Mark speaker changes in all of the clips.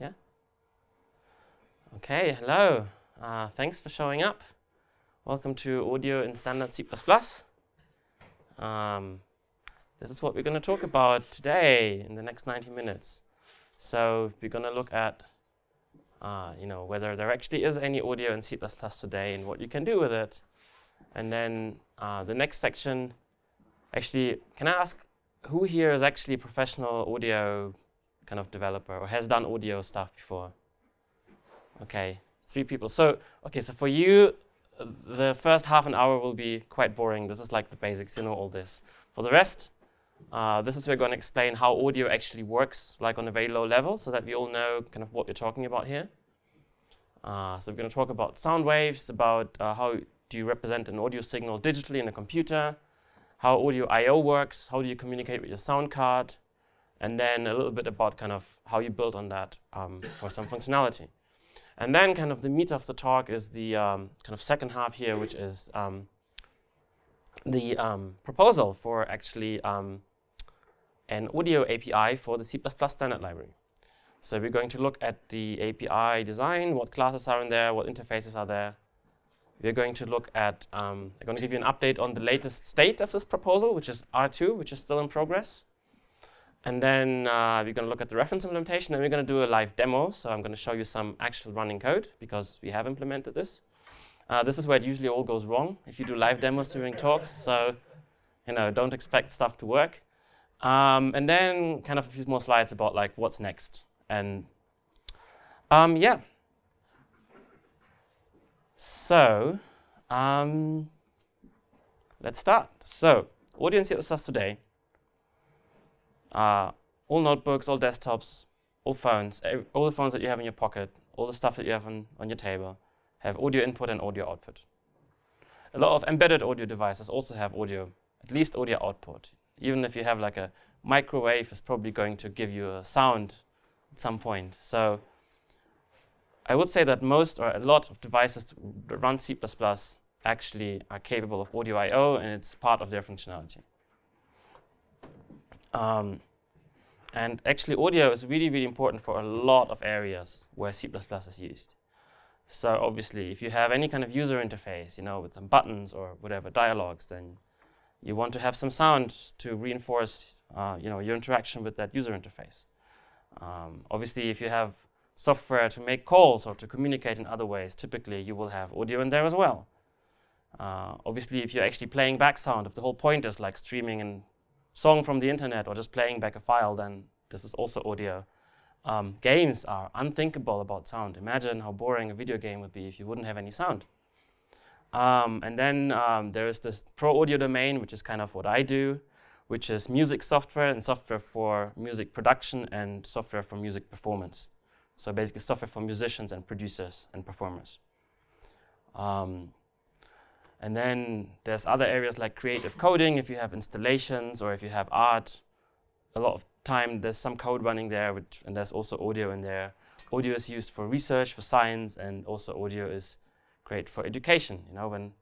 Speaker 1: Yeah? Okay, hello. Uh, thanks for showing up. Welcome to Audio in Standard C++. Um, this is what we're going to talk about today in the next 90 minutes. So we're going to look at uh, you know, whether there actually is any audio in C++ today and what you can do with it. And then uh, the next section, actually, can I ask who here is actually professional audio kind of developer or has done audio stuff before? Okay, three people. So, okay, so for you, the first half an hour will be quite boring. This is like the basics, you know all this. For the rest, uh, this is where we're going to explain how audio actually works, like on a very low level, so that we all know kind of what we're talking about here. Uh, so we're going to talk about sound waves, about uh, how do you represent an audio signal digitally in a computer, how audio I.O. works, how do you communicate with your sound card, and then a little bit about kind of how you build on that um, for some functionality. And then kind of the meat of the talk is the um, kind of second half here, which is um, the um, proposal for actually um, an audio API for the C++ standard library. So we're going to look at the API design, what classes are in there, what interfaces are there. We're going to look at, um, I'm going to give you an update on the latest state of this proposal, which is R2, which is still in progress. And then uh, we're going to look at the reference implementation, and we're going to do a live demo. So I'm going to show you some actual running code, because we have implemented this. Uh, this is where it usually all goes wrong if you do live demos during talks. So you know, don't expect stuff to work. Um, and then kind of a few more slides about like what's next. And um, yeah. So um, let's start. So audience here with us today. Uh, all notebooks, all desktops, all phones, all the phones that you have in your pocket, all the stuff that you have on, on your table have audio input and audio output. A lot of embedded audio devices also have audio, at least audio output. Even if you have like a microwave, it's probably going to give you a sound at some point. So I would say that most or a lot of devices that run C++ actually are capable of audio I.O. and it's part of their functionality. Um, and actually audio is really, really important for a lot of areas where C++ is used. So obviously, if you have any kind of user interface, you know, with some buttons or whatever dialogues, then you want to have some sound to reinforce, uh, you know, your interaction with that user interface. Um, obviously, if you have software to make calls or to communicate in other ways, typically you will have audio in there as well. Uh, obviously, if you're actually playing back sound, if the whole point is like streaming a song from the internet or just playing back a file, then this is also audio. Um, games are unthinkable about sound. Imagine how boring a video game would be if you wouldn't have any sound. Um, and then um, there is this pro audio domain, which is kind of what I do, which is music software and software for music production and software for music performance. So basically software for musicians and producers and performers. Um, and then there's other areas like creative coding, if you have installations or if you have art. A lot of time there's some code running there, which, and there's also audio in there. Audio is used for research, for science, and also audio is great for education. You know, when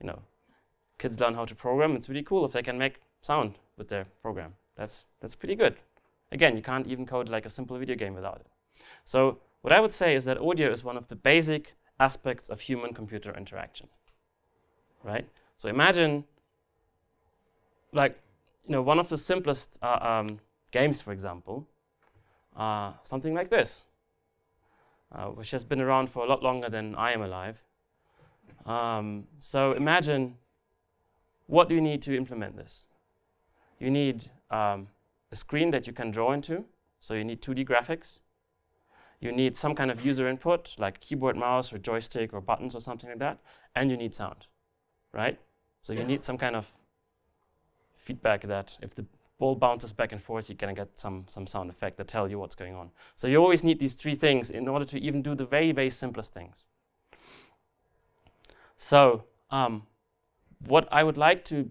Speaker 1: you know kids learn how to program, it's really cool if they can make sound with their program. That's that's pretty good. Again, you can't even code like a simple video game without it. So what I would say is that audio is one of the basic aspects of human-computer interaction. Right? So imagine, like, you know, one of the simplest uh, um, games, for example, uh, something like this, uh, which has been around for a lot longer than I am alive. Um, so imagine, what do you need to implement this? You need um, a screen that you can draw into, so you need 2D graphics. You need some kind of user input, like keyboard, mouse, or joystick, or buttons, or something like that, and you need sound, right? So you need some kind of feedback that if the ball bounces back and forth, you're going to get some, some sound effect that tell you what's going on. So you always need these three things in order to even do the very, very simplest things. So um, what I would like to,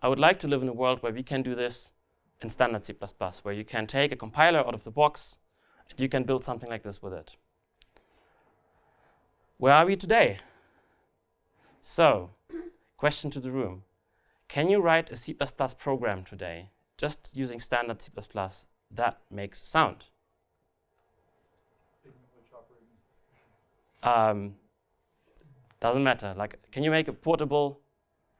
Speaker 1: I would like to live in a world where we can do this in standard C++, where you can take a compiler out of the box and you can build something like this with it. Where are we today? So, question to the room. Can you write a C++ program today just using standard C++ that makes sound? Um, doesn't matter. Like, can you make a portable?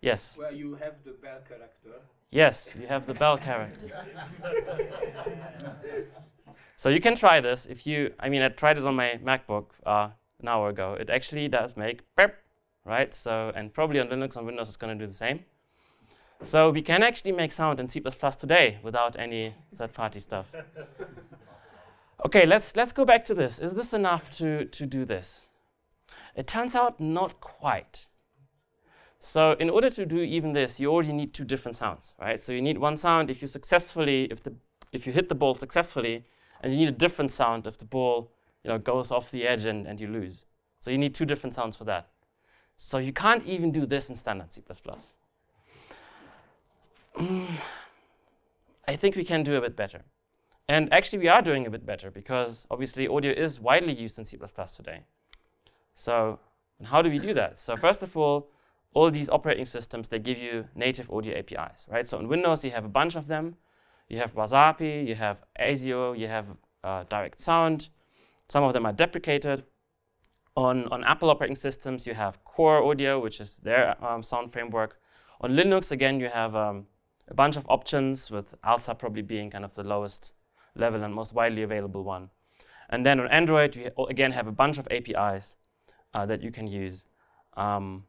Speaker 1: Yes.
Speaker 2: Well, you have the bell character.
Speaker 1: Yes, you have the bell character. so you can try this if you. I mean, I tried it on my MacBook uh, an hour ago. It actually does make beep, right? So, and probably on Linux and Windows, it's going to do the same. So we can actually make sound in C++ today without any third-party stuff. Okay, let's let's go back to this. Is this enough to to do this? It turns out not quite. So in order to do even this, you already need two different sounds, right? So you need one sound if you successfully, if the if you hit the ball successfully, and you need a different sound if the ball you know goes off the edge and, and you lose. So you need two different sounds for that. So you can't even do this in standard C++. I think we can do a bit better. And actually, we are doing a bit better because obviously audio is widely used in C++ today. So how do we do that? So first of all, all these operating systems, they give you native audio APIs, right? So on Windows, you have a bunch of them. You have Wasapi, you have ASIO, you have uh, Direct Sound. Some of them are deprecated. On, on Apple operating systems, you have Core Audio, which is their um, sound framework. On Linux, again, you have um, a bunch of options, with ALSA probably being kind of the lowest level and most widely available one. And then on Android, you again have a bunch of APIs uh, that you can use. Um,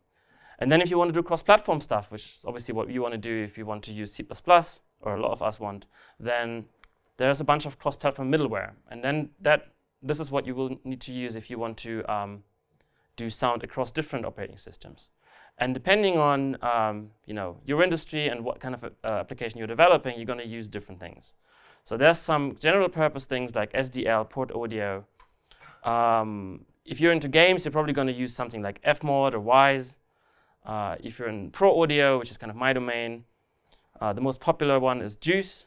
Speaker 1: and then if you want to do cross-platform stuff, which is obviously what you want to do if you want to use C++, or a lot of us want, then there's a bunch of cross-platform middleware. And then that this is what you will need to use if you want to um, do sound across different operating systems. And depending on um, you know, your industry and what kind of uh, application you're developing, you're going to use different things. So there's some general purpose things like SDL, PortAudio. Um, if you're into games, you're probably going to use something like Fmod or Wwise. Uh, if you're in pro audio, which is kind of my domain, uh, the most popular one is JUCE.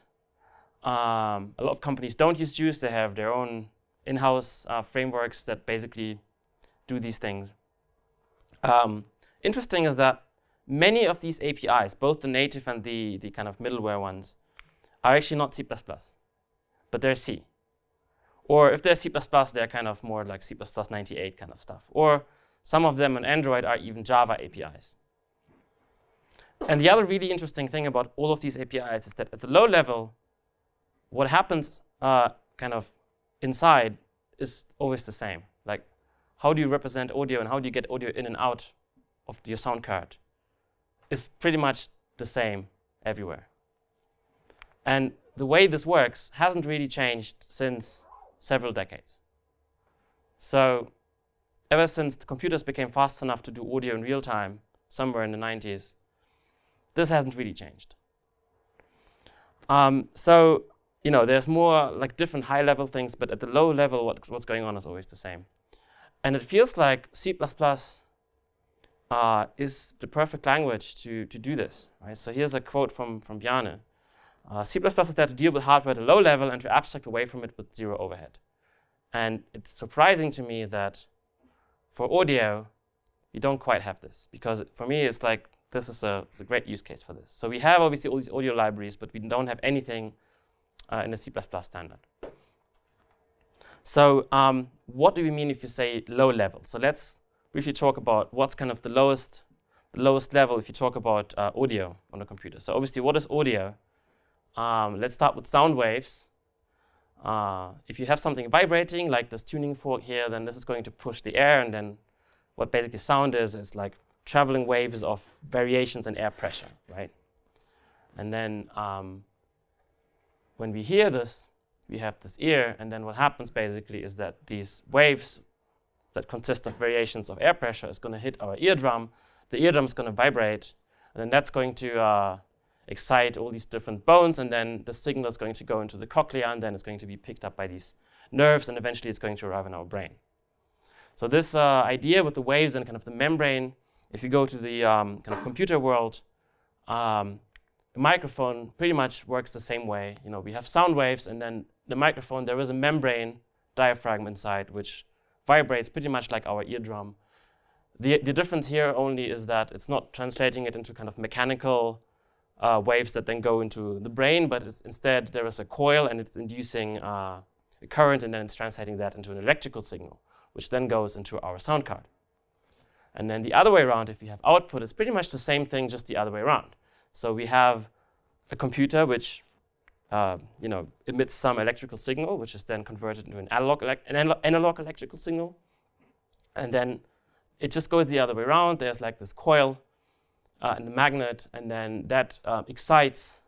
Speaker 1: Um, a lot of companies don't use JUCE. They have their own in-house uh, frameworks that basically do these things. Um, interesting is that many of these APIs, both the native and the, the kind of middleware ones, are actually not C++, but they're C. Or if they're C++, they're kind of more like C++ 98 kind of stuff. Or some of them on Android are even Java APIs. And the other really interesting thing about all of these APIs is that at the low level, what happens uh, kind of inside is always the same. Like, how do you represent audio and how do you get audio in and out of your sound card is pretty much the same everywhere. And the way this works hasn't really changed since several decades. So ever since the computers became fast enough to do audio in real time, somewhere in the 90s, this hasn't really changed. Um, so, you know, there's more like different high-level things, but at the low level, what, what's going on is always the same. And it feels like C++ uh, is the perfect language to, to do this. Right? So here's a quote from, from Bjarne. Uh, C++ is there to deal with hardware at a low level and to abstract away from it with zero overhead. And it's surprising to me that for audio, you don't quite have this. Because for me, it's like, this is a, a great use case for this. So we have obviously all these audio libraries, but we don't have anything uh, in the C++ standard. So um, what do we mean if you say low level? So let's briefly talk about what's kind of the lowest, the lowest level if you talk about uh, audio on a computer. So obviously, what is audio? Um, let's start with sound waves. Uh, if you have something vibrating, like this tuning fork here, then this is going to push the air, and then what basically sound is, is like traveling waves of variations in air pressure, right? And then um, when we hear this, we have this ear, and then what happens basically is that these waves that consist of variations of air pressure is going to hit our eardrum. The eardrum is going to vibrate, and then that's going to uh, excite all these different bones, and then the signal is going to go into the cochlea, and then it's going to be picked up by these nerves, and eventually it's going to arrive in our brain. So this uh, idea with the waves and kind of the membrane, if you go to the um, kind of computer world, um, the microphone pretty much works the same way. You know, we have sound waves, and then the microphone, there is a membrane diaphragm inside, which vibrates pretty much like our eardrum. The, the difference here only is that it's not translating it into kind of mechanical uh, waves that then go into the brain, but instead there is a coil and it's inducing uh, a current and then it's translating that into an electrical signal, which then goes into our sound card. And then the other way around, if we have output, it's pretty much the same thing, just the other way around. So we have a computer which uh, you know, emits some electrical signal, which is then converted into an analog, an analog electrical signal. And then it just goes the other way around. There's like this coil uh, and the magnet, and then that uh, excites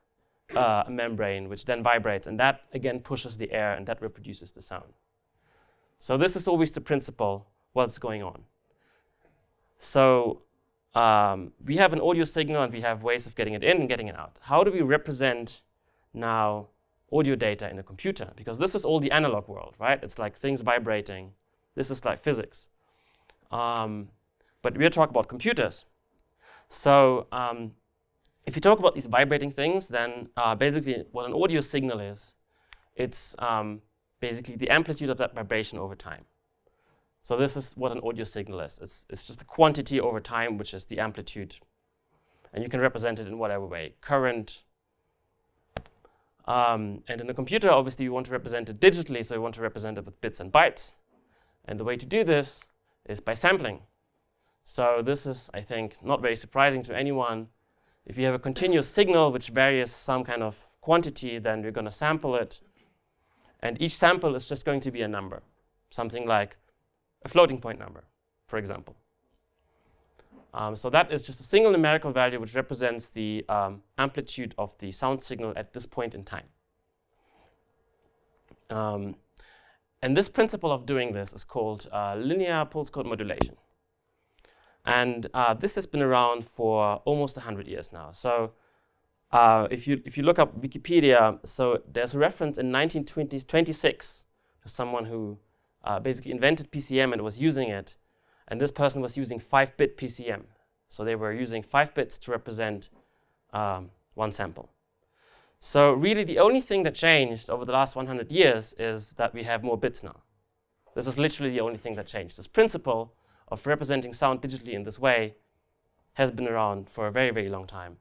Speaker 1: uh, a membrane, which then vibrates, and that again pushes the air, and that reproduces the sound. So this is always the principle what's going on. So um, we have an audio signal, and we have ways of getting it in and getting it out. How do we represent now audio data in a computer? Because this is all the analog world, right? It's like things vibrating. This is like physics. Um, but we're talking about computers. So um, if you talk about these vibrating things, then uh, basically what an audio signal is, it's um, basically the amplitude of that vibration over time. So this is what an audio signal is. It's, it's just a quantity over time, which is the amplitude. And you can represent it in whatever way. Current. Um, and in a computer, obviously, you want to represent it digitally, so you want to represent it with bits and bytes. And the way to do this is by sampling. So this is, I think, not very surprising to anyone. If you have a continuous signal which varies some kind of quantity, then we're going to sample it. And each sample is just going to be a number, something like a floating point number, for example. Um, so that is just a single numerical value which represents the um, amplitude of the sound signal at this point in time. Um, and this principle of doing this is called uh, linear pulse code modulation. And uh, this has been around for almost 100 years now. So uh, if, you, if you look up Wikipedia, so there's a reference in 1926 to someone who uh, basically invented PCM and was using it. And this person was using 5-bit PCM. So they were using 5 bits to represent um, one sample. So really the only thing that changed over the last 100 years is that we have more bits now. This is literally the only thing that changed. This principle of representing sound digitally in this way has been around for a very, very long time.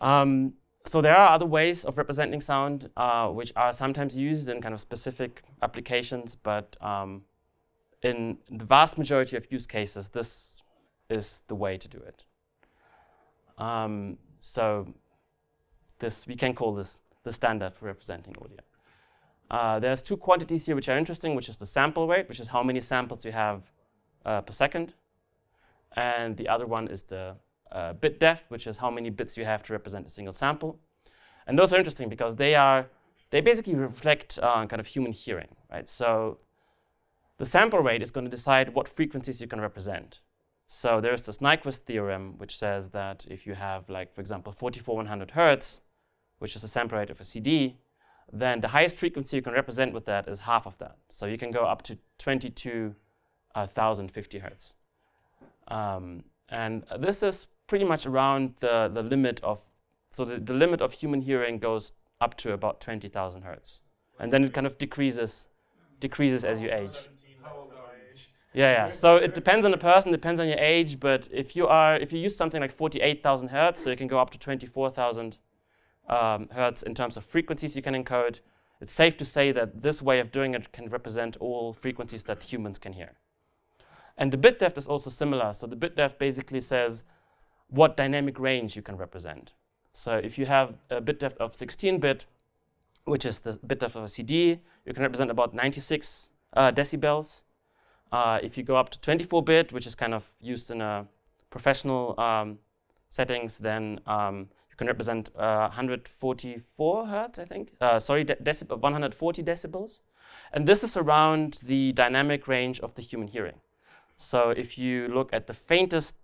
Speaker 1: Um, so there are other ways of representing sound uh, which are sometimes used in kind of specific applications, but um, in the vast majority of use cases, this is the way to do it. Um, so this we can call this the standard for representing audio. Uh, there's two quantities here which are interesting, which is the sample rate, which is how many samples you have uh, per second. And the other one is the uh, bit depth, which is how many bits you have to represent a single sample. And those are interesting because they are they basically reflect uh, kind of human hearing, right? So the sample rate is going to decide what frequencies you can represent. So there's this Nyquist theorem, which says that if you have, like, for example, 4400 hertz, which is the sample rate of a CD, then the highest frequency you can represent with that is half of that. So you can go up to 22,050 hertz. Um, and this is pretty much around the, the limit of, so the, the limit of human hearing goes up to about 20,000 hertz. And then it kind of decreases, decreases as you age. Yeah, yeah. So it depends on the person, depends on your age, but if you are, if you use something like 48,000 hertz, so you can go up to 24,000 um, hertz in terms of frequencies you can encode, it's safe to say that this way of doing it can represent all frequencies that humans can hear. And the bit depth is also similar. So the bit depth basically says what dynamic range you can represent. So if you have a bit depth of 16-bit, which is the bit depth of a CD, you can represent about 96 uh, decibels. Uh, if you go up to 24-bit, which is kind of used in a professional um, settings, then um, you can represent uh, 144 hertz, I think. Uh, sorry, de 140 decibels. And this is around the dynamic range of the human hearing. So if you look at the faintest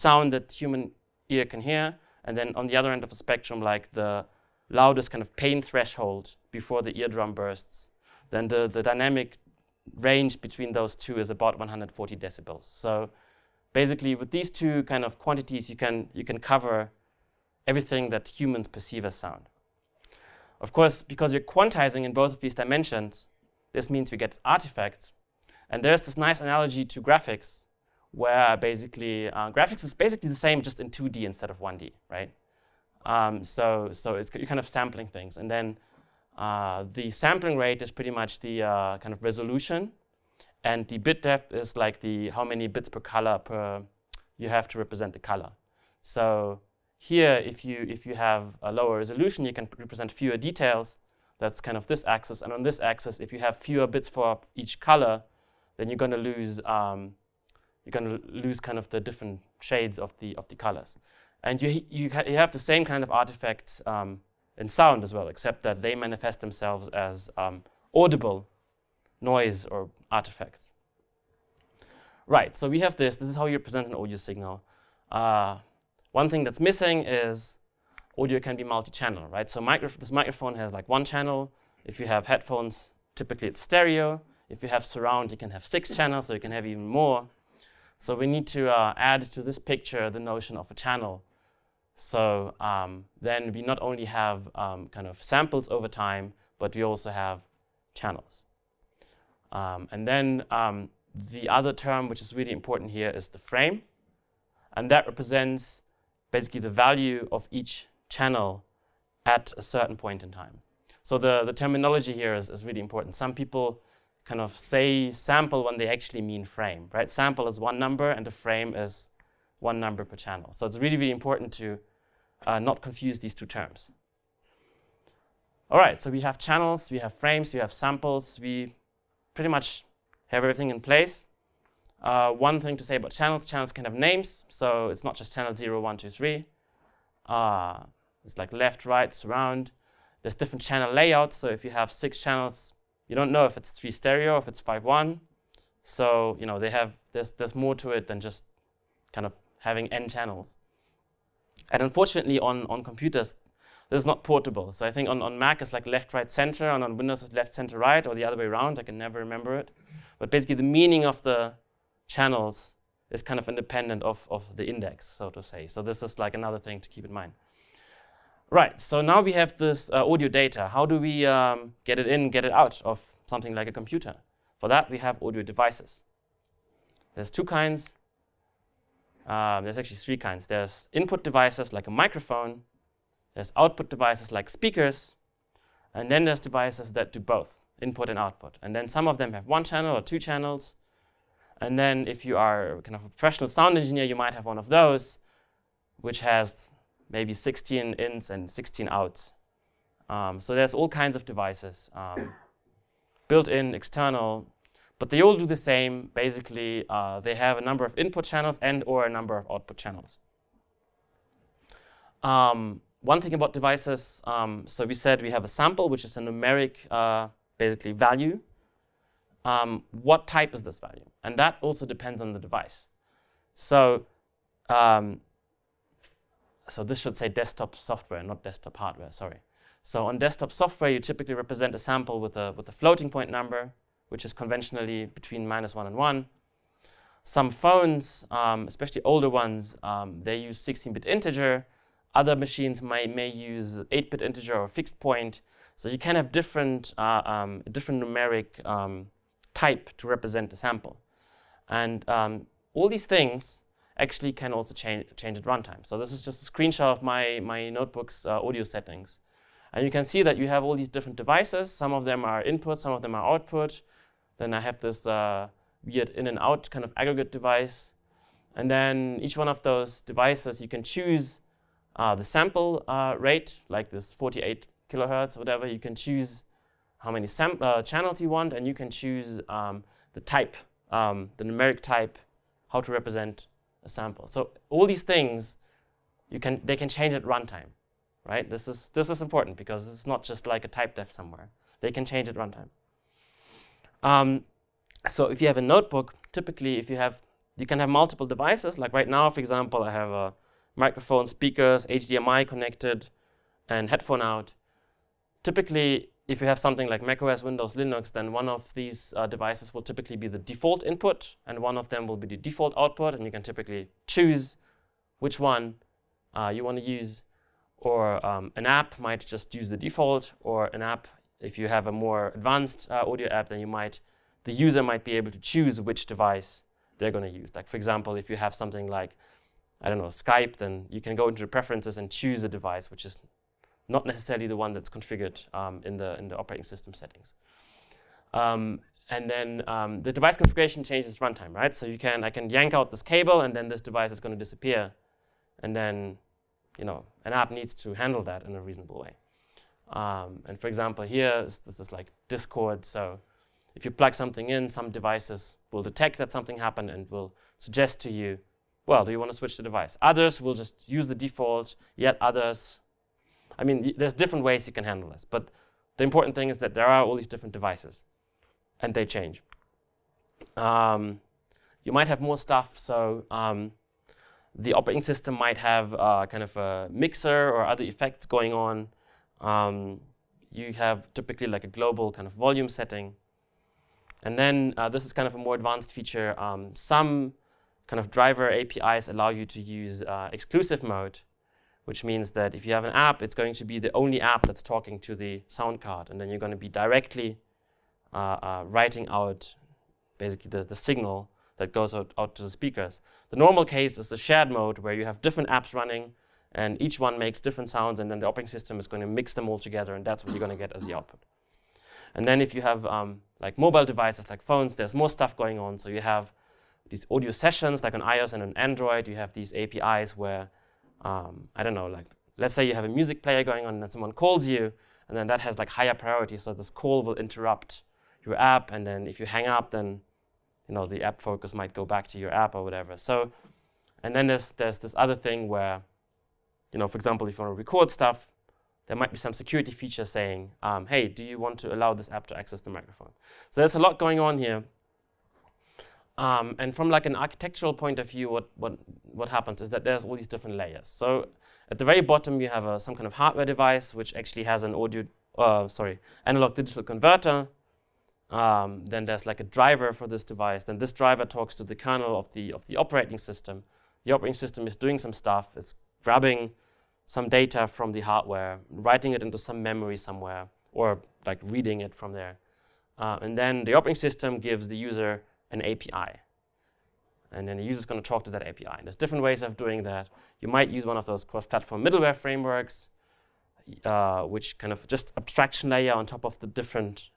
Speaker 1: sound that human ear can hear, and then on the other end of the spectrum, like the loudest kind of pain threshold before the eardrum bursts, then the, the dynamic range between those two is about 140 decibels. So basically, with these two kind of quantities, you can, you can cover everything that humans perceive as sound. Of course, because you're quantizing in both of these dimensions, this means we get artifacts. And there's this nice analogy to graphics where basically uh, graphics is basically the same just in 2D instead of 1D, right? Um, so so it's you're kind of sampling things. And then uh, the sampling rate is pretty much the uh, kind of resolution. and the bit depth is like the how many bits per color per you have to represent the color. So here, if you if you have a lower resolution, you can represent fewer details. That's kind of this axis, and on this axis, if you have fewer bits for each color, then you're going to lose um, you're going to lose kind of the different shades of the of the colors. And you you, ha you have the same kind of artifacts um, in sound as well, except that they manifest themselves as um, audible noise or artifacts. Right, so we have this. This is how you present an audio signal. Uh, one thing that's missing is audio can be multi-channel, right? So micro this microphone has like one channel. If you have headphones, typically it's stereo. If you have surround, you can have six channels, so you can have even more. So we need to uh, add to this picture the notion of a channel. So um, then we not only have um, kind of samples over time, but we also have channels. Um, and then um, the other term, which is really important here, is the frame. And that represents basically the value of each channel at a certain point in time. So the, the terminology here is, is really important. Some people kind of say sample when they actually mean frame, right? Sample is one number and the frame is one number per channel. So it's really, really important to uh, not confuse these two terms. All right, so we have channels, we have frames, we have samples, we pretty much have everything in place. Uh, one thing to say about channels, channels can have names, so it's not just channel 0, 1, 2, 3. Uh, it's like left, right, surround. There's different channel layouts, so if you have six channels, you don't know if it's three stereo, if it's 5, 1. So, you know, they have, there's, there's more to it than just kind of having n channels. And unfortunately, on, on computers, this is not portable. So I think on, on Mac it's like left, right, center, and on Windows it's left, center, right, or the other way around. I can never remember it. But basically, the meaning of the channels is kind of independent of, of the index, so to say. So this is like another thing to keep in mind. Right, so now we have this uh, audio data. How do we um, get it in, get it out of something like a computer? For that, we have audio devices. There's two kinds. Um, there's actually three kinds. There's input devices like a microphone. There's output devices like speakers. And then there's devices that do both, input and output. And then some of them have one channel or two channels. And then if you are kind of a professional sound engineer, you might have one of those, which has maybe 16 ins and 16 outs. Um, so there's all kinds of devices, um, built-in, external, but they all do the same. Basically, uh, they have a number of input channels and or a number of output channels. Um, one thing about devices, um, so we said we have a sample, which is a numeric, uh, basically, value. Um, what type is this value? And that also depends on the device. So, um, so this should say desktop software, not desktop hardware, sorry. So on desktop software, you typically represent a sample with a, with a floating point number, which is conventionally between minus 1 and 1. Some phones, um, especially older ones, um, they use 16-bit integer. Other machines may, may use 8-bit integer or fixed point. So you can have different, uh, um, different numeric um, type to represent the sample. And um, all these things actually can also change, change at runtime. So this is just a screenshot of my, my notebook's uh, audio settings. And you can see that you have all these different devices. Some of them are input, some of them are output. Then I have this uh, weird in and out kind of aggregate device. And then each one of those devices, you can choose uh, the sample uh, rate, like this 48 kilohertz, or whatever. You can choose how many uh, channels you want, and you can choose um, the type, um, the numeric type, how to represent a sample. So all these things, you can, they can change at runtime, right? This is, this is important because it's not just like a type def somewhere. They can change at runtime. Um, so if you have a notebook, typically if you have, you can have multiple devices. Like right now, for example, I have a microphone, speakers, HDMI connected, and headphone out. Typically, if you have something like macOS, Windows, Linux, then one of these uh, devices will typically be the default input, and one of them will be the default output, and you can typically choose which one uh, you want to use. Or um, an app might just use the default, or an app, if you have a more advanced uh, audio app, then you might, the user might be able to choose which device they're going to use. Like for example, if you have something like, I don't know, Skype, then you can go into the preferences and choose a device which is not necessarily the one that's configured um, in, the, in the operating system settings. Um, and then um, the device configuration changes runtime, right? So you can I can yank out this cable, and then this device is going to disappear, and then you know an app needs to handle that in a reasonable way. Um, and for example, here this is like Discord. So if you plug something in, some devices will detect that something happened and will suggest to you, well, do you want to switch the device? Others will just use the default. Yet others, I mean, there's different ways you can handle this, but the important thing is that there are all these different devices and they change. Um, you might have more stuff. So um, the operating system might have uh, kind of a mixer or other effects going on. Um, you have typically like a global kind of volume setting. And then uh, this is kind of a more advanced feature. Um, some kind of driver APIs allow you to use uh, exclusive mode, which means that if you have an app, it's going to be the only app that's talking to the sound card. And then you're going to be directly uh, uh, writing out basically the, the signal that goes out, out to the speakers. The normal case is the shared mode where you have different apps running and each one makes different sounds and then the operating system is going to mix them all together and that's what you're going to get as the output. And then if you have um, like mobile devices like phones, there's more stuff going on. So you have these audio sessions like on iOS and on Android. You have these APIs where um, I don't know, like let's say you have a music player going on and someone calls you, and then that has like higher priority, so this call will interrupt your app, and then if you hang up, then you know the app focus might go back to your app or whatever. So, and then there's there's this other thing where, you know, for example, if you want to record stuff, there might be some security feature saying, um, hey, do you want to allow this app to access the microphone? So there's a lot going on here. Um, and from like an architectural point of view, what, what, what happens is that there's all these different layers. So at the very bottom, you have a, some kind of hardware device, which actually has an audio, uh, sorry, analog digital converter. Um, then there's like a driver for this device. Then this driver talks to the kernel of the, of the operating system. The operating system is doing some stuff. It's grabbing some data from the hardware, writing it into some memory somewhere, or like reading it from there. Uh, and then the operating system gives the user an API. And then the user is going to talk to that API. And there's different ways of doing that. You might use one of those cross-platform middleware frameworks, uh, which kind of just abstraction layer on top of the different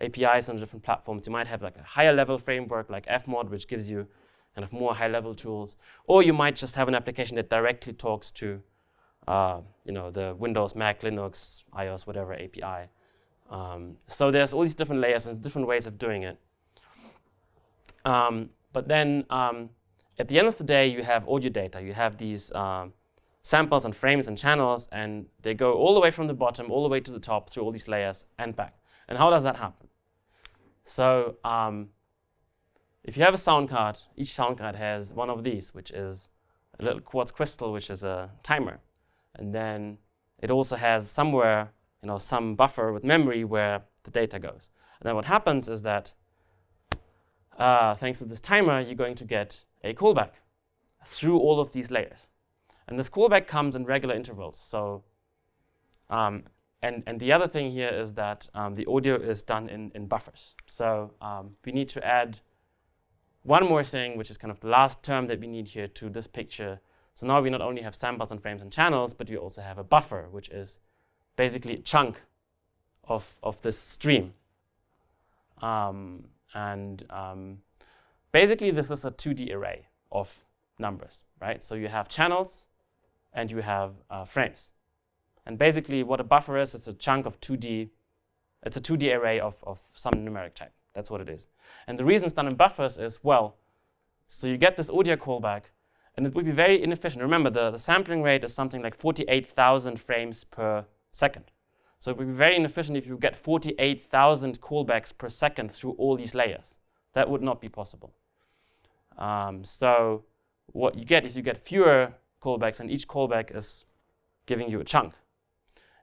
Speaker 1: APIs on different platforms. You might have like a higher level framework like fmod, which gives you kind of more high level tools. Or you might just have an application that directly talks to uh, you know, the Windows, Mac, Linux, iOS, whatever API. Um, so there's all these different layers and different ways of doing it. Um, but then um, at the end of the day, you have audio data. You have these um, samples and frames and channels, and they go all the way from the bottom, all the way to the top through all these layers and back. And how does that happen? So um, if you have a sound card, each sound card has one of these, which is a little quartz crystal, which is a timer. And then it also has somewhere, you know, some buffer with memory where the data goes. And then what happens is that uh, thanks to this timer, you're going to get a callback through all of these layers. And this callback comes in regular intervals. So, um, and, and the other thing here is that um, the audio is done in, in buffers. So um, we need to add one more thing, which is kind of the last term that we need here to this picture. So now we not only have samples and frames and channels, but we also have a buffer, which is basically a chunk of, of this stream. Um, and um, basically, this is a 2D array of numbers, right? So you have channels and you have uh, frames. And basically, what a buffer is, it's a chunk of 2D, it's a 2D array of, of some numeric type. That's what it is. And the reason it's done in buffers is, well, so you get this audio callback, and it would be very inefficient. Remember, the, the sampling rate is something like 48,000 frames per second. So it would be very inefficient if you get 48,000 callbacks per second through all these layers. That would not be possible. Um, so what you get is you get fewer callbacks, and each callback is giving you a chunk.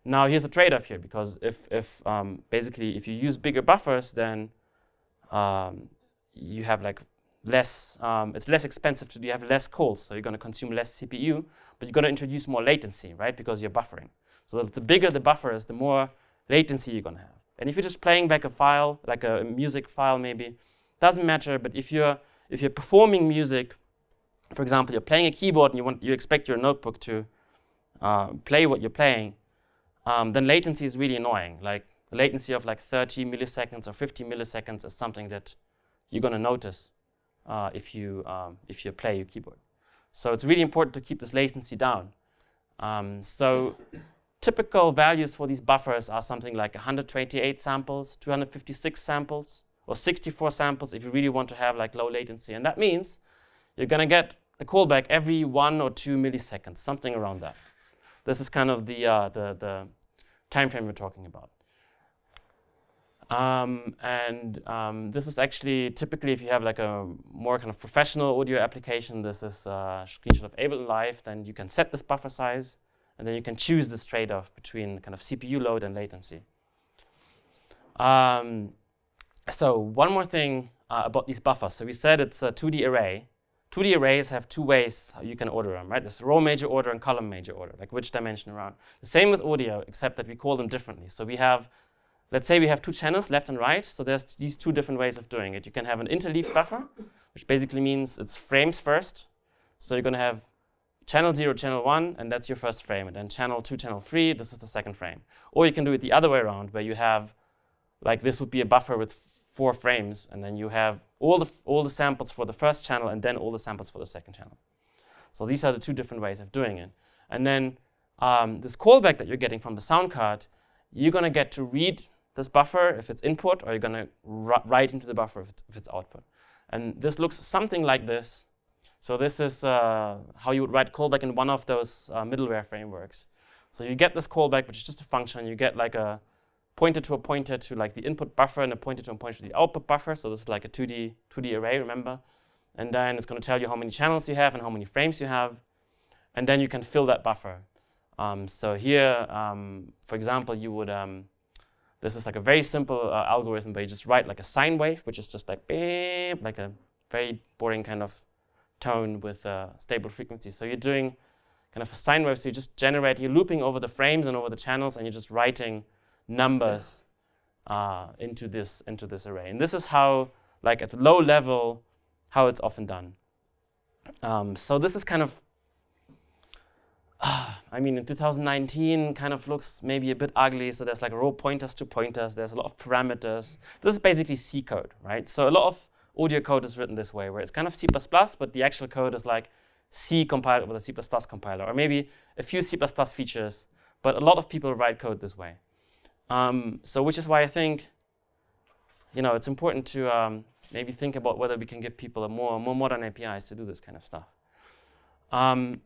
Speaker 1: Now here's a trade-off here, because if, if um, basically if you use bigger buffers, then um, you have like less, um, it's less expensive to, you have less calls, so you're going to consume less CPU, but you're going to introduce more latency, right, because you're buffering. So the bigger the buffer is, the more latency you're going to have. And if you're just playing back a file, like a music file maybe, doesn't matter. But if you're if you're performing music, for example, you're playing a keyboard and you want you expect your notebook to uh, play what you're playing, um, then latency is really annoying. Like the latency of like 30 milliseconds or 50 milliseconds is something that you're going to notice uh, if you um, if you play your keyboard. So it's really important to keep this latency down. Um, so typical values for these buffers are something like 128 samples, 256 samples, or 64 samples if you really want to have like low latency. And that means you're going to get a callback every one or two milliseconds, something around that. This is kind of the, uh, the, the time frame we're talking about. Um, and um, this is actually typically if you have like a more kind of professional audio application, this is a screenshot of Ableton Live, then you can set this buffer size and then you can choose this trade-off between kind of CPU load and latency. Um, so one more thing uh, about these buffers. So we said it's a 2D array. 2D arrays have two ways you can order them, right? There's row major order and column major order, like which dimension around. The same with audio, except that we call them differently. So we have Let's say we have two channels, left and right. So there's these two different ways of doing it. You can have an interleaved buffer, which basically means it's frames first. So you're going to have channel 0, channel 1, and that's your first frame. And then channel 2, channel 3, this is the second frame. Or you can do it the other way around, where you have, like this would be a buffer with four frames, and then you have all the, all the samples for the first channel, and then all the samples for the second channel. So these are the two different ways of doing it. And then um, this callback that you're getting from the sound card, you're going to get to read this buffer if it's input, or you're going to write into the buffer if it's, if it's, output. And this looks something like this. So this is uh, how you would write callback in one of those uh, middleware frameworks. So you get this callback, which is just a function. You get like a pointer to a pointer to like the input buffer and a pointer to a pointer to the output buffer. So this is like a 2D, 2D array, remember? And then it's going to tell you how many channels you have and how many frames you have. And then you can fill that buffer. Um, so here, um, for example, you would um, this is like a very simple uh, algorithm where you just write like a sine wave, which is just like beep, like a very boring kind of tone with a stable frequency. So you're doing kind of a sine wave, so you just generate, you're looping over the frames and over the channels, and you're just writing numbers uh, into this into this array. And this is how, like at the low level, how it's often done. Um, so this is kind of I mean, in 2019, kind of looks maybe a bit ugly. So there's like row pointers to pointers. There's a lot of parameters. This is basically C code, right? So a lot of audio code is written this way, where it's kind of C++, but the actual code is like C compiled with a C++ compiler, or maybe a few C++ features. But a lot of people write code this way. Um, so which is why I think, you know, it's important to um, maybe think about whether we can give people a more, more modern APIs to do this kind of stuff. Um,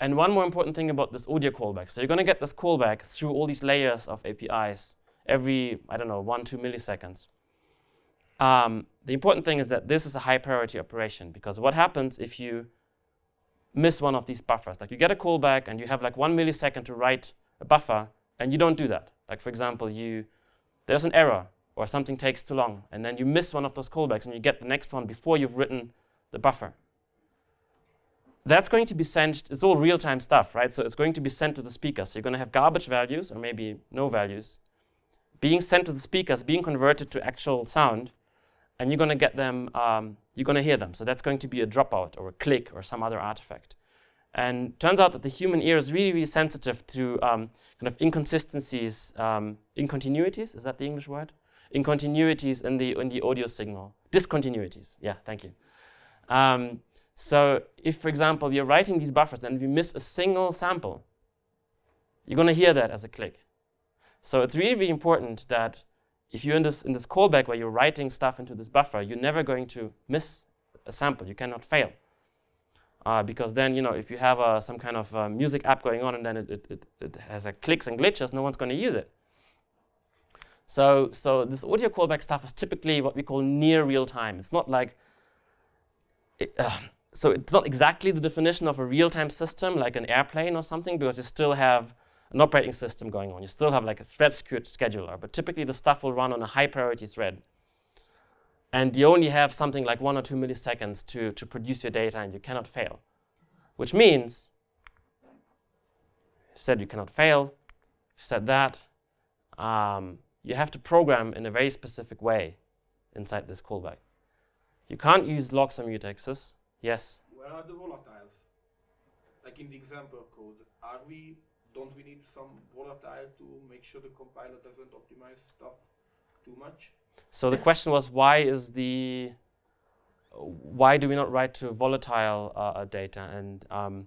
Speaker 1: and one more important thing about this audio callback. So you're going to get this callback through all these layers of APIs every, I don't know, one, two milliseconds. Um, the important thing is that this is a high priority operation because what happens if you miss one of these buffers? Like you get a callback and you have like one millisecond to write a buffer and you don't do that. Like for example, you there's an error or something takes too long and then you miss one of those callbacks and you get the next one before you've written the buffer that's going to be sent, it's all real-time stuff, right? So it's going to be sent to the speaker. So you're going to have garbage values, or maybe no values, being sent to the speakers, being converted to actual sound, and you're going to get them, um, you're going to hear them. So that's going to be a dropout, or a click, or some other artifact. And turns out that the human ear is really, really sensitive to um, kind of inconsistencies, um, incontinuities, is that the English word? Incontinuities in the, in the audio signal. Discontinuities, yeah, thank you. Um, so if, for example, you're writing these buffers and we miss a single sample, you're going to hear that as a click. So it's really, really important that if you're in this, in this callback where you're writing stuff into this buffer, you're never going to miss a sample. You cannot fail. Uh, because then, you know, if you have uh, some kind of uh, music app going on and then it, it, it, it has clicks and glitches, no one's going to use it. So, so this audio callback stuff is typically what we call near real time. It's not like uh, so it's not exactly the definition of a real-time system like an airplane or something because you still have an operating system going on. You still have like a thread scheduler, but typically the stuff will run on a high priority thread. And you only have something like one or two milliseconds to, to produce your data and you cannot fail. Which means, you said you cannot fail, you said that, um, you have to program in a very specific way inside this callback. You can't use locks or mutexes Yes.
Speaker 2: Where are the volatiles? Like in the example code, are we don't we need some volatile to make sure the compiler doesn't optimize stuff too much?
Speaker 1: So the question was, why is the why do we not write to volatile uh, uh, data? And um,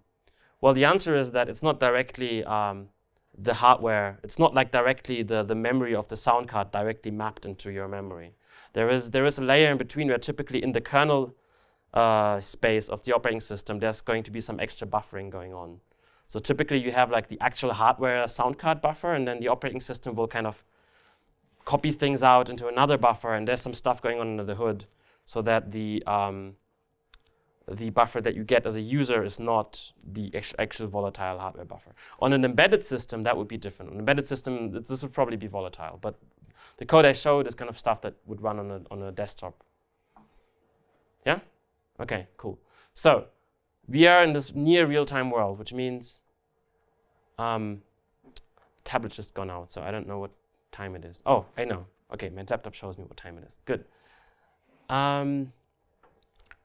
Speaker 1: well, the answer is that it's not directly um, the hardware. It's not like directly the the memory of the sound card directly mapped into your memory. There is there is a layer in between where typically in the kernel uh, space of the operating system, there's going to be some extra buffering going on. So typically you have like the actual hardware sound card buffer, and then the operating system will kind of copy things out into another buffer, and there's some stuff going on under the hood so that the um, the buffer that you get as a user is not the actual volatile hardware buffer. On an embedded system, that would be different. On an embedded system, this would probably be volatile, but the code I showed is kind of stuff that would run on a, on a desktop. Yeah? Okay, cool. So we are in this near real-time world, which means um, tablet's just gone out, so I don't know what time it is. Oh, I know. Okay, my laptop shows me what time it is. Good. Um,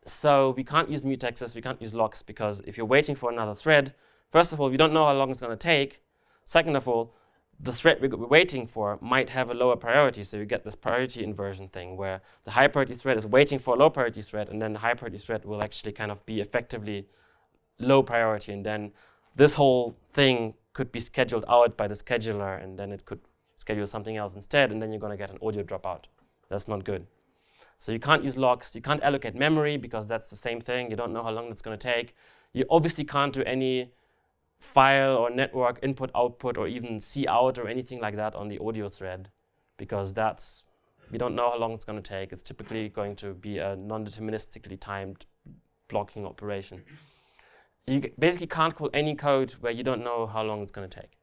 Speaker 1: so we can't use mutexes, we can't use locks, because if you're waiting for another thread, first of all, we don't know how long it's going to take. Second of all, the thread we're waiting for might have a lower priority, so you get this priority inversion thing where the high priority thread is waiting for a low priority thread, and then the high priority thread will actually kind of be effectively low priority, and then this whole thing could be scheduled out by the scheduler, and then it could schedule something else instead, and then you're going to get an audio dropout. That's not good. So you can't use locks. You can't allocate memory because that's the same thing. You don't know how long that's going to take. You obviously can't do any file or network input output or even cout or anything like that on the audio thread because that's we don't know how long it's going to take. It's typically going to be a non-deterministically timed blocking operation. You basically can't call any code where you don't know how long it's going to take.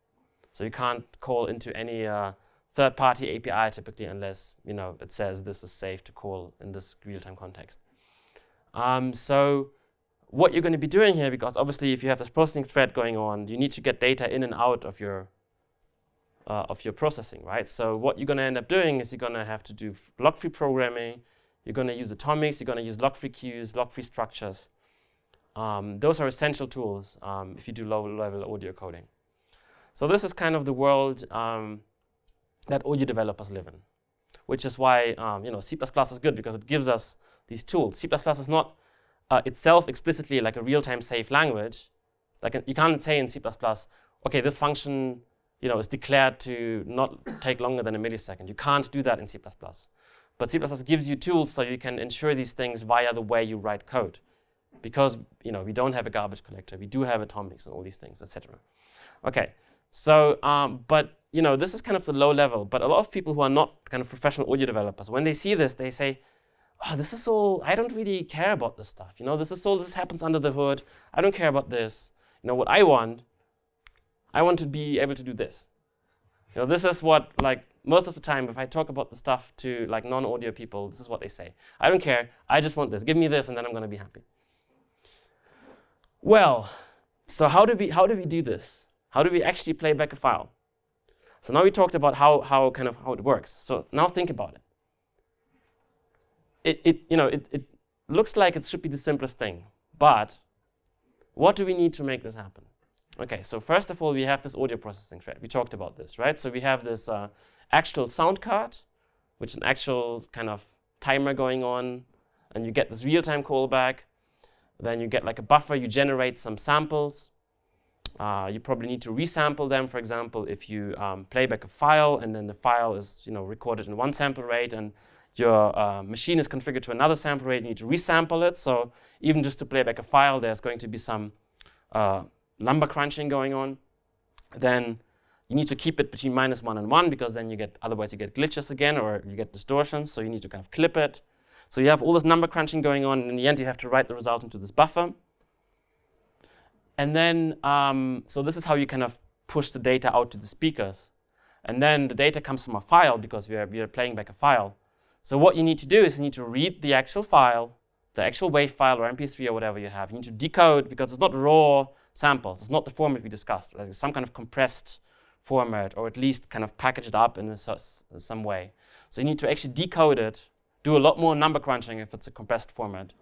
Speaker 1: So you can't call into any uh, third-party API typically unless you know it says this is safe to call in this real-time context. Um, so what you're going to be doing here, because obviously if you have this processing thread going on, you need to get data in and out of your uh, of your processing, right? So what you're going to end up doing is you're going to have to do lock-free programming. You're going to use atomics. You're going to use lock-free queues, lock-free structures. Um, those are essential tools um, if you do low-level audio coding. So this is kind of the world um, that audio developers live in, which is why um, you know C++ is good because it gives us these tools. C++ is not uh, itself explicitly like a real-time safe language. Like you can't say in C++, okay, this function you know is declared to not take longer than a millisecond. You can't do that in C++. But C++ gives you tools so you can ensure these things via the way you write code. Because you know we don't have a garbage collector, we do have atomics and all these things, etc. Okay, so, um, but you know, this is kind of the low level. But a lot of people who are not kind of professional audio developers, when they see this, they say, "Oh, this is all. I don't really care about this stuff. You know, this is all. This happens under the hood. I don't care about this. You know, what I want, I want to be able to do this. You know, this is what like most of the time, if I talk about the stuff to like non-audio people, this is what they say. I don't care. I just want this. Give me this, and then I'm going to be happy. Well, so how do we how do we do this? How do we actually play back a file? So now we talked about how, how kind of how it works. So now think about it. It, it you know it, it looks like it should be the simplest thing, but what do we need to make this happen? Okay, so first of all, we have this audio processing thread. We talked about this, right? So we have this uh, actual sound card, which is an actual kind of timer going on, and you get this real-time callback. Then you get like a buffer, you generate some samples, uh, you probably need to resample them, for example, if you um, play back a file and then the file is you know, recorded in one sample rate and your uh, machine is configured to another sample rate, you need to resample it. So even just to play back a file, there's going to be some uh, number crunching going on. Then you need to keep it between minus one and one because then you get, otherwise you get glitches again or you get distortions. So you need to kind of clip it. So you have all this number crunching going on. And in the end, you have to write the result into this buffer. And then, um, so this is how you kind of push the data out to the speakers. And then the data comes from a file because we are, we are playing back a file. So what you need to do is you need to read the actual file, the actual WAV file or MP3 or whatever you have. You need to decode because it's not raw samples. It's not the format we discussed. It's some kind of compressed format or at least kind of packaged up in some way. So you need to actually decode it, do a lot more number crunching if it's a compressed format.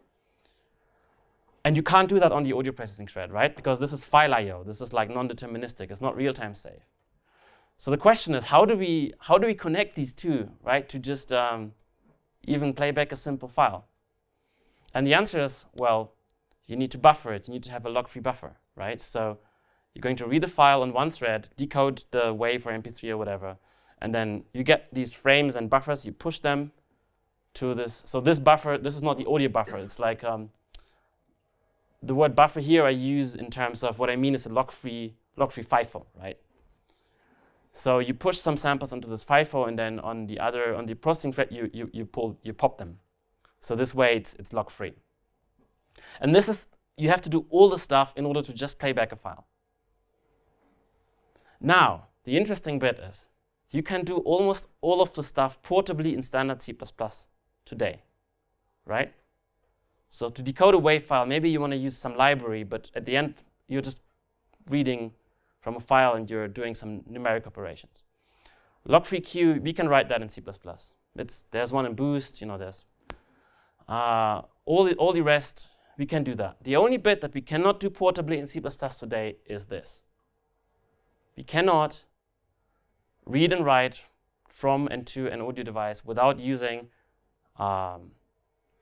Speaker 1: And you can't do that on the audio processing thread, right? Because this is file I/O. This is like non-deterministic. It's not real-time safe. So the question is, how do we how do we connect these two, right? To just um, even play back a simple file. And the answer is, well, you need to buffer it. You need to have a lock-free buffer, right? So you're going to read the file on one thread, decode the wave or MP3 or whatever, and then you get these frames and buffers. You push them to this. So this buffer, this is not the audio buffer. It's like um, the word buffer here I use in terms of what I mean is a lock-free lock-free FIFO, right? So you push some samples onto this FIFO, and then on the other on the processing thread, you you you pull you pop them. So this way, it's it's lock-free. And this is you have to do all the stuff in order to just play back a file. Now, the interesting bit is you can do almost all of the stuff portably in standard C++ today, right? So to decode a WAV file, maybe you want to use some library, but at the end, you're just reading from a file and you're doing some numeric operations. Lock-free queue, we can write that in C++. It's, there's one in Boost, you know, there's uh, all, the, all the rest, we can do that. The only bit that we cannot do portably in C++ today is this. We cannot read and write from and to an audio device without using um,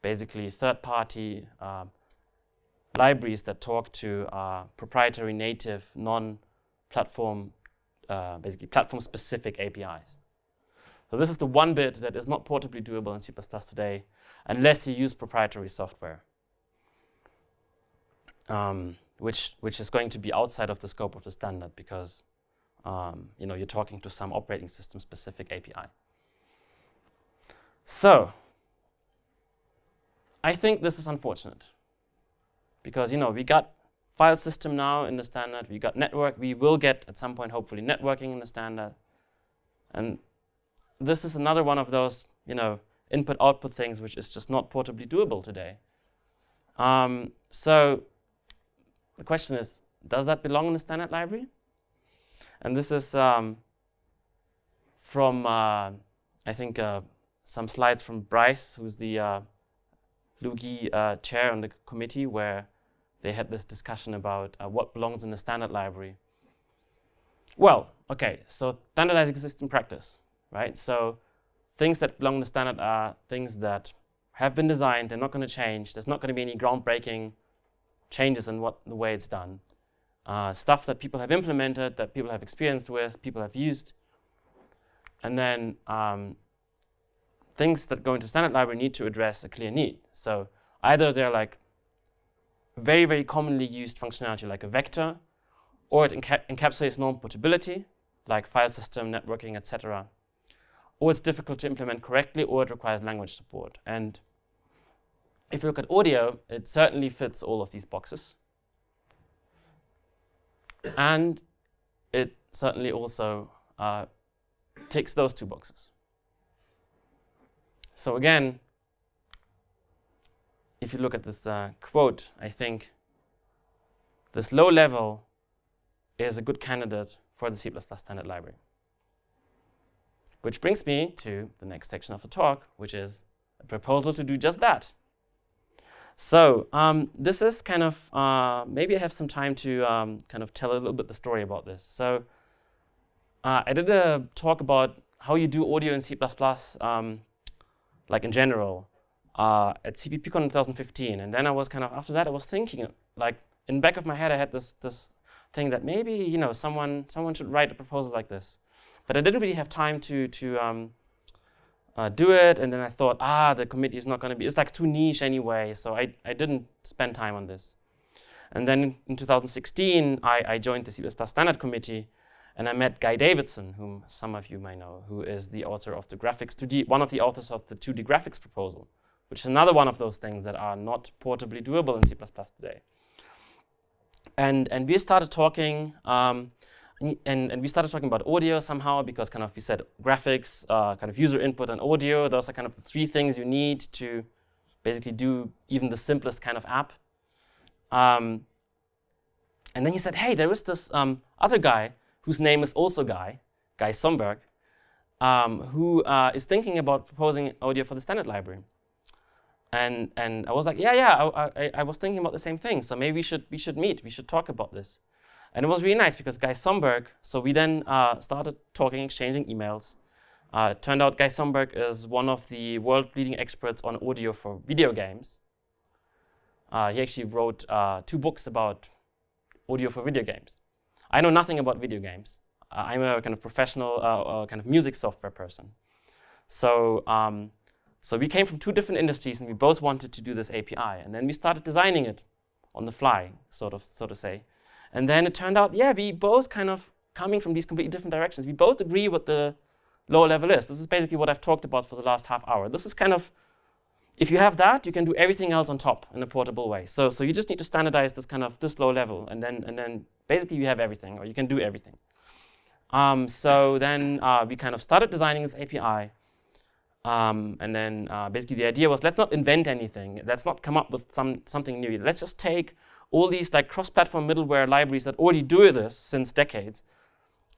Speaker 1: basically third-party um, libraries that talk to uh, proprietary native non-platform, uh, basically platform-specific APIs. So this is the one bit that is not portably doable in C++ today, unless you use proprietary software, um, which, which is going to be outside of the scope of the standard because um, you know, you're talking to some operating system specific API. So I think this is unfortunate because you know we got file system now in the standard, we got network, we will get at some point hopefully networking in the standard. And this is another one of those, you know, input output things which is just not portably doable today. Um, so the question is, does that belong in the standard library? And this is um, from, uh, I think, uh, some slides from Bryce, who's the uh, LEWG uh, chair on the committee, where they had this discussion about uh, what belongs in the standard library. Well, okay, so standardizing existing practice, right? So things that belong in the standard are things that have been designed, they're not going to change, there's not going to be any groundbreaking changes in what the way it's done uh, stuff that people have implemented, that people have experienced with, people have used. And then um, things that go into standard library need to address a clear need. So either they're like very, very commonly used functionality like a vector, or it enca encapsulates non-portability, like file system, networking, etc. Or it's difficult to implement correctly, or it requires language support. And if you look at audio, it certainly fits all of these boxes and it certainly also uh, ticks those two boxes. So again, if you look at this uh, quote, I think this low level is a good candidate for the C++ standard library. Which brings me to the next section of the talk, which is a proposal to do just that. So um, this is kind of, uh, maybe I have some time to um, kind of tell a little bit the story about this. So uh, I did a talk about how you do audio in C++, um, like in general, uh, at CppCon in 2015. And then I was kind of, after that, I was thinking, like, in back of my head, I had this, this thing that maybe, you know, someone, someone should write a proposal like this. But I didn't really have time to, to um, uh, do it. And then I thought, ah, the committee is not going to be, it's like too niche anyway. So I, I didn't spend time on this. And then in 2016, I, I joined the C++ Standard Committee and I met Guy Davidson, whom some of you may know, who is the author of the graphics 2D, one of the authors of the 2D graphics proposal, which is another one of those things that are not portably doable in C++ today. And, and we started talking, um, and, and we started talking about audio somehow because kind of we said graphics, uh, kind of user input and audio, those are kind of the three things you need to basically do even the simplest kind of app. Um, and then he said, hey, there is this um, other guy whose name is also Guy, Guy Somberg, um, who uh, is thinking about proposing audio for the standard library. And, and I was like, yeah, yeah, I, I, I was thinking about the same thing. So maybe we should, we should meet. We should talk about this. And it was really nice because Guy Somberg, so we then uh, started talking, exchanging emails. Uh, it turned out Guy Somberg is one of the world leading experts on audio for video games. Uh, he actually wrote uh, two books about audio for video games. I know nothing about video games. Uh, I'm a kind of professional uh, kind of music software person. So, um, so we came from two different industries and we both wanted to do this API. And then we started designing it on the fly, sort of, so to say. And then it turned out, yeah, we both kind of coming from these completely different directions. We both agree what the lower level is. This is basically what I've talked about for the last half hour. This is kind of, if you have that, you can do everything else on top in a portable way. So, so you just need to standardize this kind of this low level, and then and then basically you have everything, or you can do everything. Um, so then uh, we kind of started designing this API. Um, and then uh, basically the idea was let's not invent anything. Let's not come up with some, something new. Let's just take all these like cross-platform middleware libraries that already do this since decades,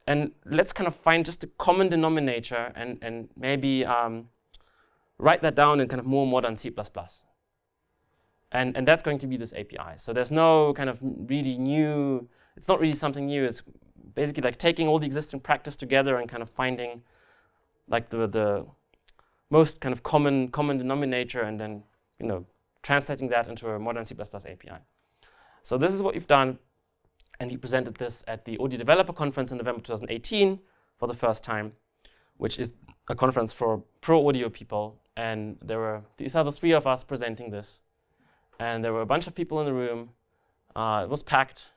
Speaker 1: and let's kind of find just a common denominator and, and maybe um, write that down in kind of more modern C++. And, and that's going to be this API. So there's no kind of really new, it's not really something new. It's basically like taking all the existing practice together and kind of finding like the, the most kind of common common denominator and then you know translating that into a modern C++ API. So this is what we've done, and he presented this at the Audio Developer Conference in November 2018 for the first time, which is a conference for pro audio people. And there were these are the three of us presenting this, and there were a bunch of people in the room. Uh, it was packed,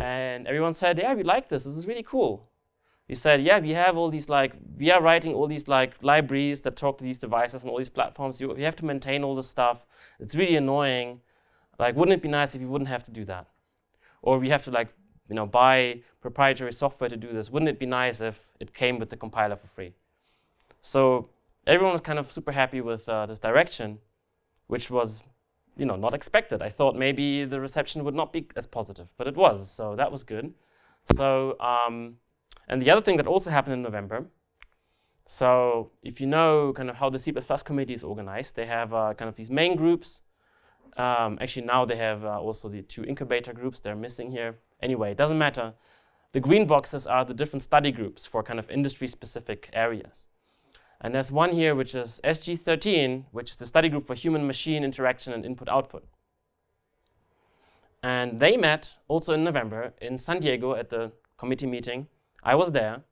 Speaker 1: and everyone said, "Yeah, we like this. This is really cool." We said, "Yeah, we have all these like we are writing all these like libraries that talk to these devices and all these platforms. You, have to maintain all this stuff. It's really annoying. Like, wouldn't it be nice if you wouldn't have to do that? Or we have to like you know buy proprietary software to do this. Wouldn't it be nice if it came with the compiler for free?" So everyone was kind of super happy with uh, this direction, which was you know, not expected. I thought maybe the reception would not be as positive, but it was, so that was good. So, um, and the other thing that also happened in November, so if you know kind of how the C++ committee is organized, they have uh, kind of these main groups. Um, actually, now they have uh, also the two incubator groups. They're missing here. Anyway, it doesn't matter. The green boxes are the different study groups for kind of industry-specific areas. And there's one here which is SG13, which is the study group for human-machine interaction and input-output. And they met also in November in San Diego at the committee meeting. I was there.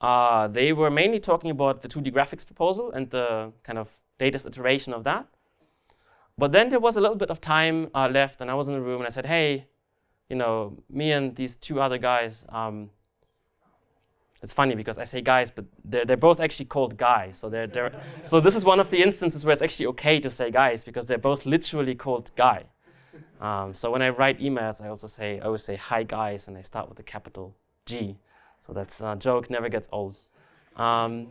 Speaker 1: Uh, they were mainly talking about the 2D graphics proposal and the kind of latest iteration of that. But then there was a little bit of time uh, left, and I was in the room, and I said, hey, you know, me and these two other guys, um, it's funny because I say guys, but they're, they're both actually called guys. So they're, they're so this is one of the instances where it's actually okay to say guys because they're both literally called guy. Um, so when I write emails, I also say I always say hi guys, and I start with a capital G. So that's a joke never gets old. Um,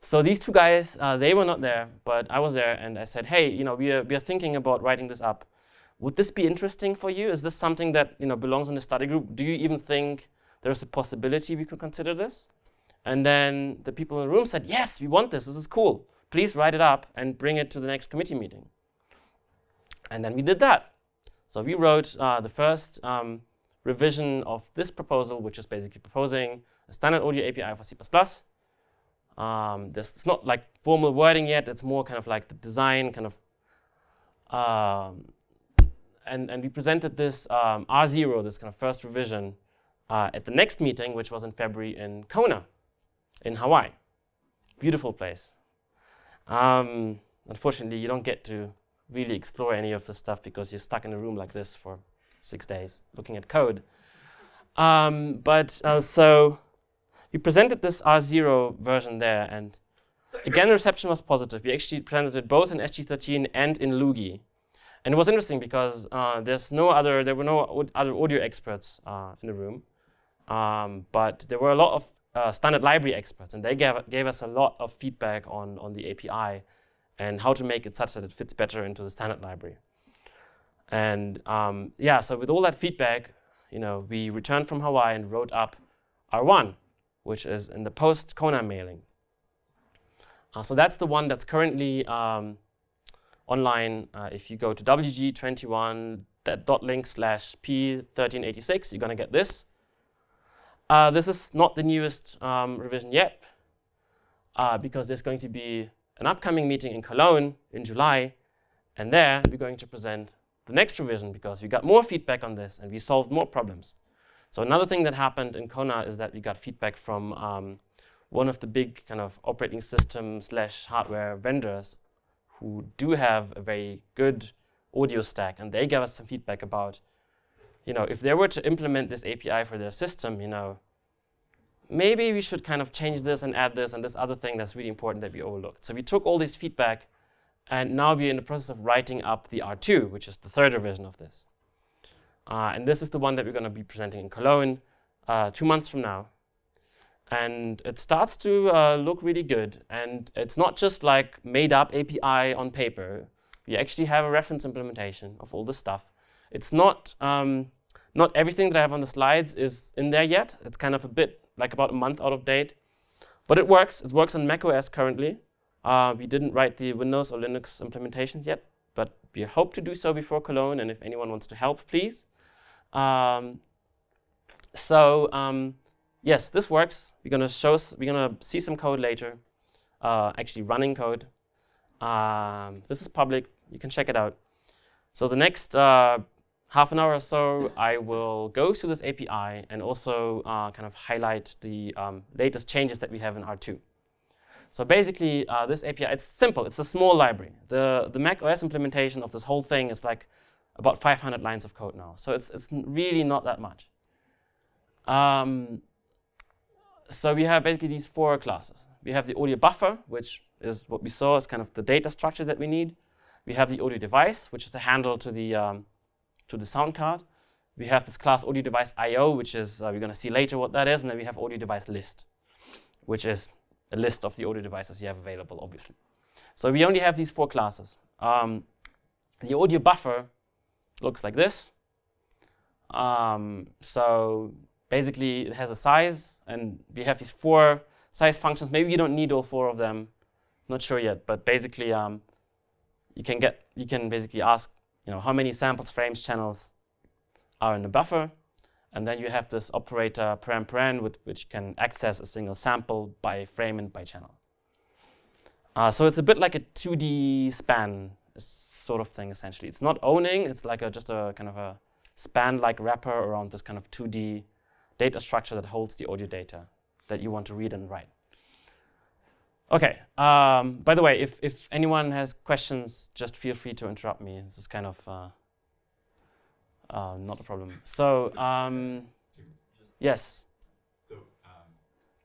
Speaker 1: so these two guys, uh, they were not there, but I was there, and I said, hey, you know, we are, we are thinking about writing this up. Would this be interesting for you? Is this something that you know belongs in the study group? Do you even think there's a possibility we could consider this. And then the people in the room said, yes, we want this. This is cool. Please write it up and bring it to the next committee meeting. And then we did that. So we wrote uh, the first um, revision of this proposal, which is basically proposing a standard audio API for C++. Um, this, it's not like formal wording yet. It's more kind of like the design kind of. Um, and, and we presented this um, R0, this kind of first revision, uh, at the next meeting, which was in February in Kona, in Hawaii. Beautiful place. Um, unfortunately, you don't get to really explore any of the stuff because you're stuck in a room like this for six days looking at code. Um, but uh, so we presented this R0 version there, and again, the reception was positive. We actually presented it both in SG13 and in LEWG. And it was interesting because uh, there's no other, there were no other audio experts uh, in the room. Um, but there were a lot of uh, standard library experts, and they gave, gave us a lot of feedback on, on the API and how to make it such that it fits better into the standard library. And um, yeah, so with all that feedback, you know, we returned from Hawaii and wrote up R1, which is in the post-Kona mailing. Uh, so that's the one that's currently um, online. Uh, if you go to wg21.link slash p1386, you're going to get this. Uh, this is not the newest um, revision yet, uh, because there's going to be an upcoming meeting in Cologne in July, and there we're going to present the next revision because we got more feedback on this and we solved more problems. So another thing that happened in Kona is that we got feedback from um, one of the big kind of operating system slash hardware vendors who do have a very good audio stack, and they gave us some feedback about, you know, if they were to implement this API for their system, you know, maybe we should kind of change this and add this and this other thing that's really important that we overlooked. So we took all this feedback, and now we're in the process of writing up the R2, which is the third revision of this. Uh, and this is the one that we're going to be presenting in Cologne uh, two months from now and it starts to uh, look really good. And it's not just like made up API on paper. We actually have a reference implementation of all this stuff. It's not um, not everything that I have on the slides is in there yet. It's kind of a bit like about a month out of date, but it works. It works on macOS currently. Uh, we didn't write the Windows or Linux implementations yet, but we hope to do so before Cologne. And if anyone wants to help, please. Um, so um, yes, this works. We're gonna show, we're gonna see some code later, uh, actually running code. Um, this is public, you can check it out. So the next uh, half an hour or so, I will go through this API and also uh, kind of highlight the um, latest changes that we have in R2. So basically, uh, this API, it's simple. It's a small library. The, the Mac OS implementation of this whole thing is like about 500 lines of code now. So it's, it's really not that much. Um, so we have basically these four classes. We have the audio buffer, which is what we saw as kind of the data structure that we need. We have the audio device, which is the handle to the, um, to the sound card. We have this class audio device IO, which is, uh, we're going to see later what that is. And then we have audio device list, which is a list of the audio devices you have available, obviously. So we only have these four classes. Um, the audio buffer looks like this. Um, so basically it has a size, and we have these four size functions. Maybe you don't need all four of them. Not sure yet, but basically um, you can get you can basically ask you know how many samples, frames, channels are in the buffer, and then you have this operator paren paren with which can access a single sample by frame and by channel. Uh, so it's a bit like a 2D span sort of thing essentially. It's not owning. It's like a, just a kind of a span-like wrapper around this kind of 2D data structure that holds the audio data that you want to read and write. Okay, um, by the way, if, if anyone has questions, just feel free to interrupt me. This is kind of uh, uh, not a problem. So, um, yes?
Speaker 3: So, um,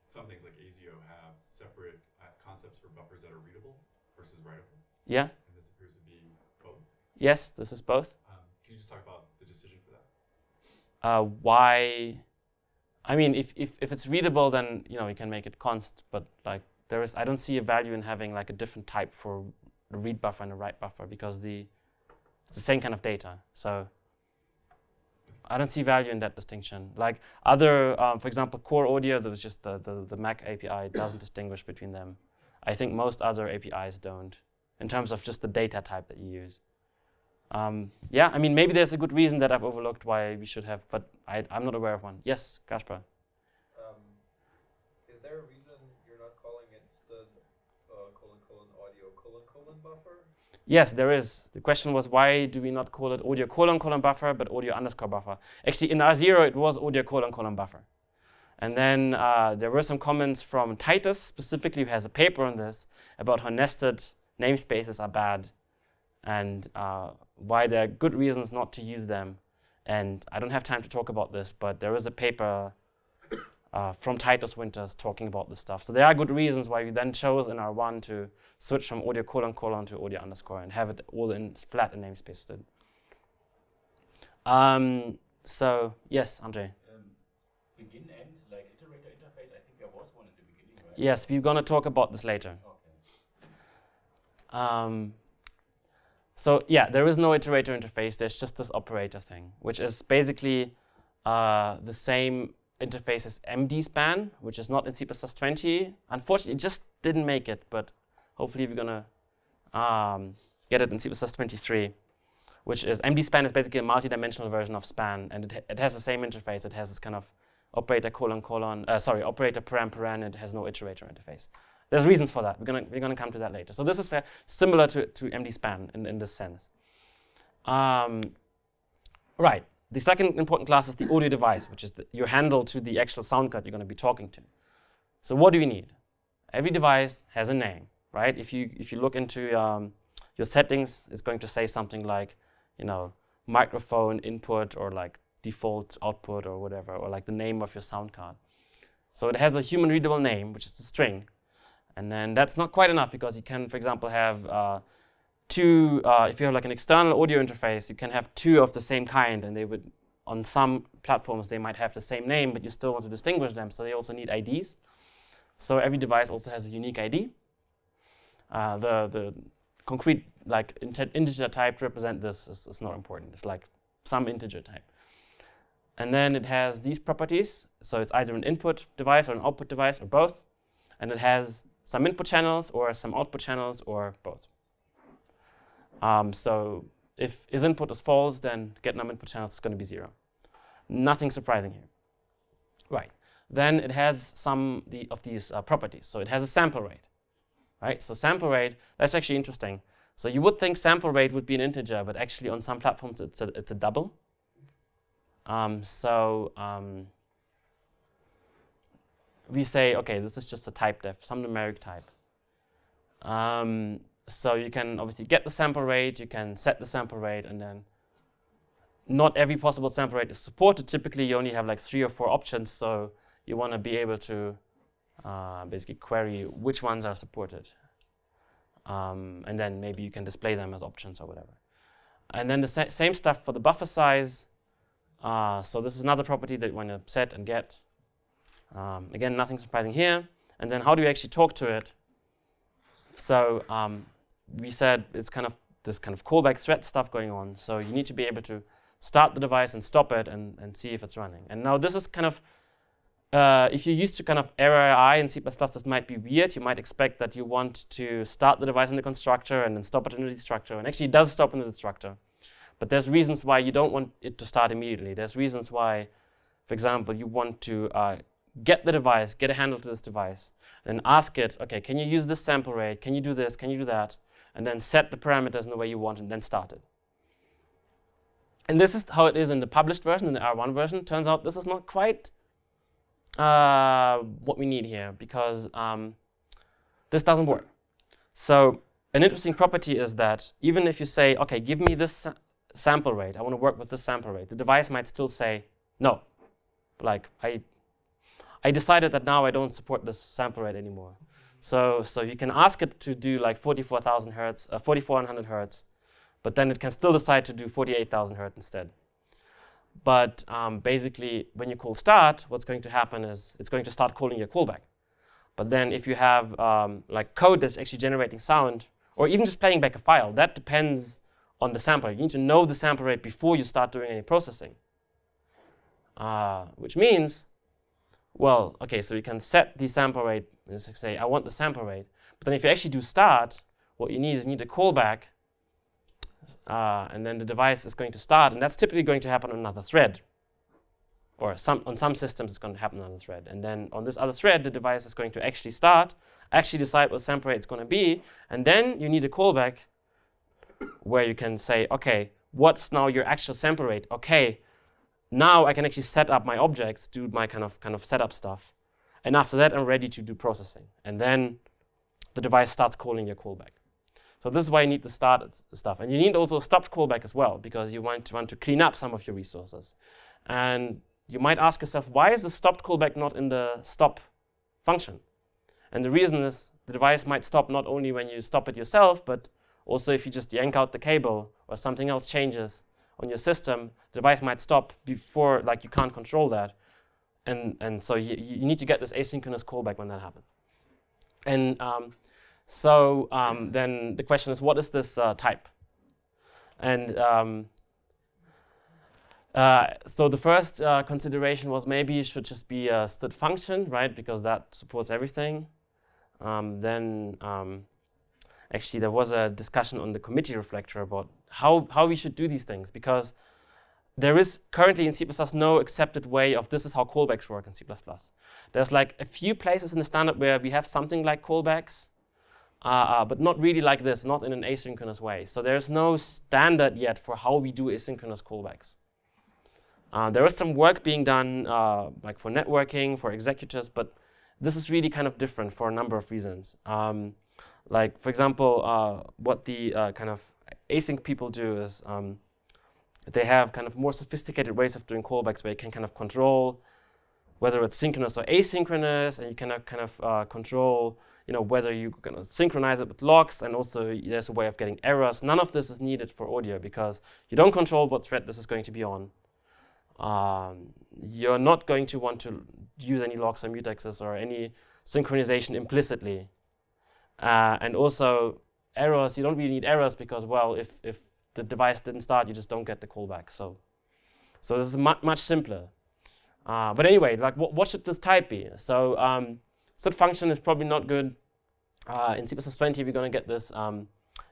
Speaker 3: some things like ASIO have separate uh, concepts for buffers that are readable versus writable.
Speaker 1: Yeah?
Speaker 3: And this appears to be both.
Speaker 1: Yes, this is both.
Speaker 3: Um, can you just talk about the decision for that?
Speaker 1: Uh, why I mean, if, if, if it's readable, then you know you can make it const. But like there is, I don't see a value in having like a different type for a read buffer and a write buffer because the it's the same kind of data. So I don't see value in that distinction. Like other, um, for example, core audio, there was just the, the, the Mac API doesn't distinguish between them. I think most other APIs don't in terms of just the data type that you use. Um, yeah, I mean, maybe there's a good reason that I've overlooked why we should have, but I, am not aware of one. Yes, Gašper.
Speaker 4: Um, is there a reason you're not calling instead uh, colon colon audio colon colon buffer?
Speaker 1: Yes, there is. The question was why do we not call it audio colon colon buffer, but audio underscore buffer? Actually, in R0 it was audio colon colon buffer. And then uh, there were some comments from Titus, specifically, who has a paper on this, about how nested namespaces are bad and uh, why there are good reasons not to use them. And I don't have time to talk about this, but there is a paper uh, from Titus Winters talking about this stuff. So there are good reasons why we then chose in R1 to switch from audio colon colon to audio underscore and have it all in flat and namespace. Um, so yes, Andre.
Speaker 5: Um, begin end like iterator interface. I think there was one at the beginning, right?
Speaker 1: Yes, we're gonna talk about this later.
Speaker 5: Okay.
Speaker 1: Um, so yeah, there is no iterator interface. There's just this operator thing, which is basically uh, the same interface as mdspan, which is not in C++20. Unfortunately, it just didn't make it, but hopefully we're gonna um, get it in C++ 23, which is mdspan is basically a multi-dimensional version of span, and it, it has the same interface. It has this kind of operator colon colon, uh, sorry, operator paren paren, and it has no iterator interface. There's reasons for that. We're gonna we're gonna come to that later. So this is uh, similar to, to mdspan in, in this sense. Um, right. The second important class is the audio device, which is the, your handle to the actual sound card you're going to be talking to. So what do we need? Every device has a name, right? If you if you look into um, your settings, it's going to say something like, you know, microphone input or like default output or whatever, or like the name of your sound card. So it has a human readable name, which is the string. And then that's not quite enough because you can, for example, have uh, two, uh, if you have like an external audio interface, you can have two of the same kind and they would, on some platforms, they might have the same name, but you still want to distinguish them. So they also need IDs. So every device also has a unique ID. Uh, the, the concrete like integer type to represent this is, is not important. It's like some integer type. And then it has these properties. So it's either an input device or an output device or both. And it has some input channels or some output channels or both. Um, so if is input is false, then get num input channels is going to be zero. Nothing surprising here. Right. Then it has some the, of these uh, properties. So it has a sample rate. Right. So sample rate, that's actually interesting. So you would think sample rate would be an integer, but actually on some platforms it's a, it's a double. Um, so um, we say, okay, this is just a type def, some numeric type. Um, so you can obviously get the sample rate, you can set the sample rate, and then not every possible sample rate is supported. Typically, you only have like three or four options, so you want to be able to uh, basically query which ones are supported. Um, and then maybe you can display them as options or whatever. And then the sa same stuff for the buffer size. Uh, so this is another property that you want to set and get. Um, again, nothing surprising here. And then how do you actually talk to it? So um, we said it's kind of this kind of callback thread stuff going on. So you need to be able to start the device and stop it and, and see if it's running. And now this is kind of, uh, if you're used to kind of RAII in C++, this might be weird. You might expect that you want to start the device in the constructor and then stop it in the destructor. And actually it does stop in the destructor. But there's reasons why you don't want it to start immediately. There's reasons why, for example, you want to uh, get the device, get a handle to this device, and ask it, okay, can you use this sample rate? Can you do this? Can you do that? And then set the parameters in the way you want and then start it. And this is how it is in the published version, in the R1 version. Turns out this is not quite uh, what we need here because um, this doesn't work. So an interesting property is that even if you say, okay, give me this sa sample rate, I want to work with this sample rate, the device might still say, no. Like, I I decided that now I don't support this sample rate anymore. So, so you can ask it to do like 44,000 hertz, uh, 4400 hertz, but then it can still decide to do 48,000 hertz instead. But um, basically, when you call start, what's going to happen is it's going to start calling your callback. But then if you have um, like code that's actually generating sound, or even just playing back a file, that depends on the sampler. You need to know the sample rate before you start doing any processing. Uh, which means well, okay, so you can set the sample rate and say, I want the sample rate. But then if you actually do start, what you need is you need a callback, uh, and then the device is going to start, and that's typically going to happen on another thread. Or some, on some systems, it's going to happen on a thread. And then on this other thread, the device is going to actually start, actually decide what sample rate it's going to be, and then you need a callback where you can say, okay, what's now your actual sample rate? Okay, now I can actually set up my objects, do my kind of kind of setup stuff. And after that, I'm ready to do processing. And then the device starts calling your callback. So this is why you need the start stuff. And you need also a stopped callback as well, because you want to want to clean up some of your resources. And you might ask yourself, why is the stopped callback not in the stop function? And the reason is the device might stop not only when you stop it yourself, but also if you just yank out the cable or something else changes on your system, the device might stop before, like you can't control that. And, and so you, you need to get this asynchronous callback when that happens. And um, so um, then the question is, what is this uh, type? And um, uh, so the first uh, consideration was maybe it should just be a std function, right? Because that supports everything. Um, then, um, actually there was a discussion on the committee reflector about how, how we should do these things because there is currently in C++ no accepted way of this is how callbacks work in C++. There's like a few places in the standard where we have something like callbacks, uh, uh, but not really like this, not in an asynchronous way. So there's no standard yet for how we do asynchronous callbacks. Uh, there is some work being done, uh, like for networking, for executors, but this is really kind of different for a number of reasons. Um, like, for example, uh, what the uh, kind of async people do is um, they have kind of more sophisticated ways of doing callbacks where you can kind of control whether it's synchronous or asynchronous, and you can uh, kind of uh, control, you know, whether you're going to synchronize it with locks, and also there's a way of getting errors. None of this is needed for audio because you don't control what thread this is going to be on. Um, you're not going to want to use any locks or mutexes or any synchronization implicitly. Uh, and also errors, you don't really need errors because, well, if, if the device didn't start, you just don't get the callback. So, so this is mu much simpler. Uh, but anyway, like what, what should this type be? So um, set function is probably not good. Uh, in C++ 20, we're going to get this um,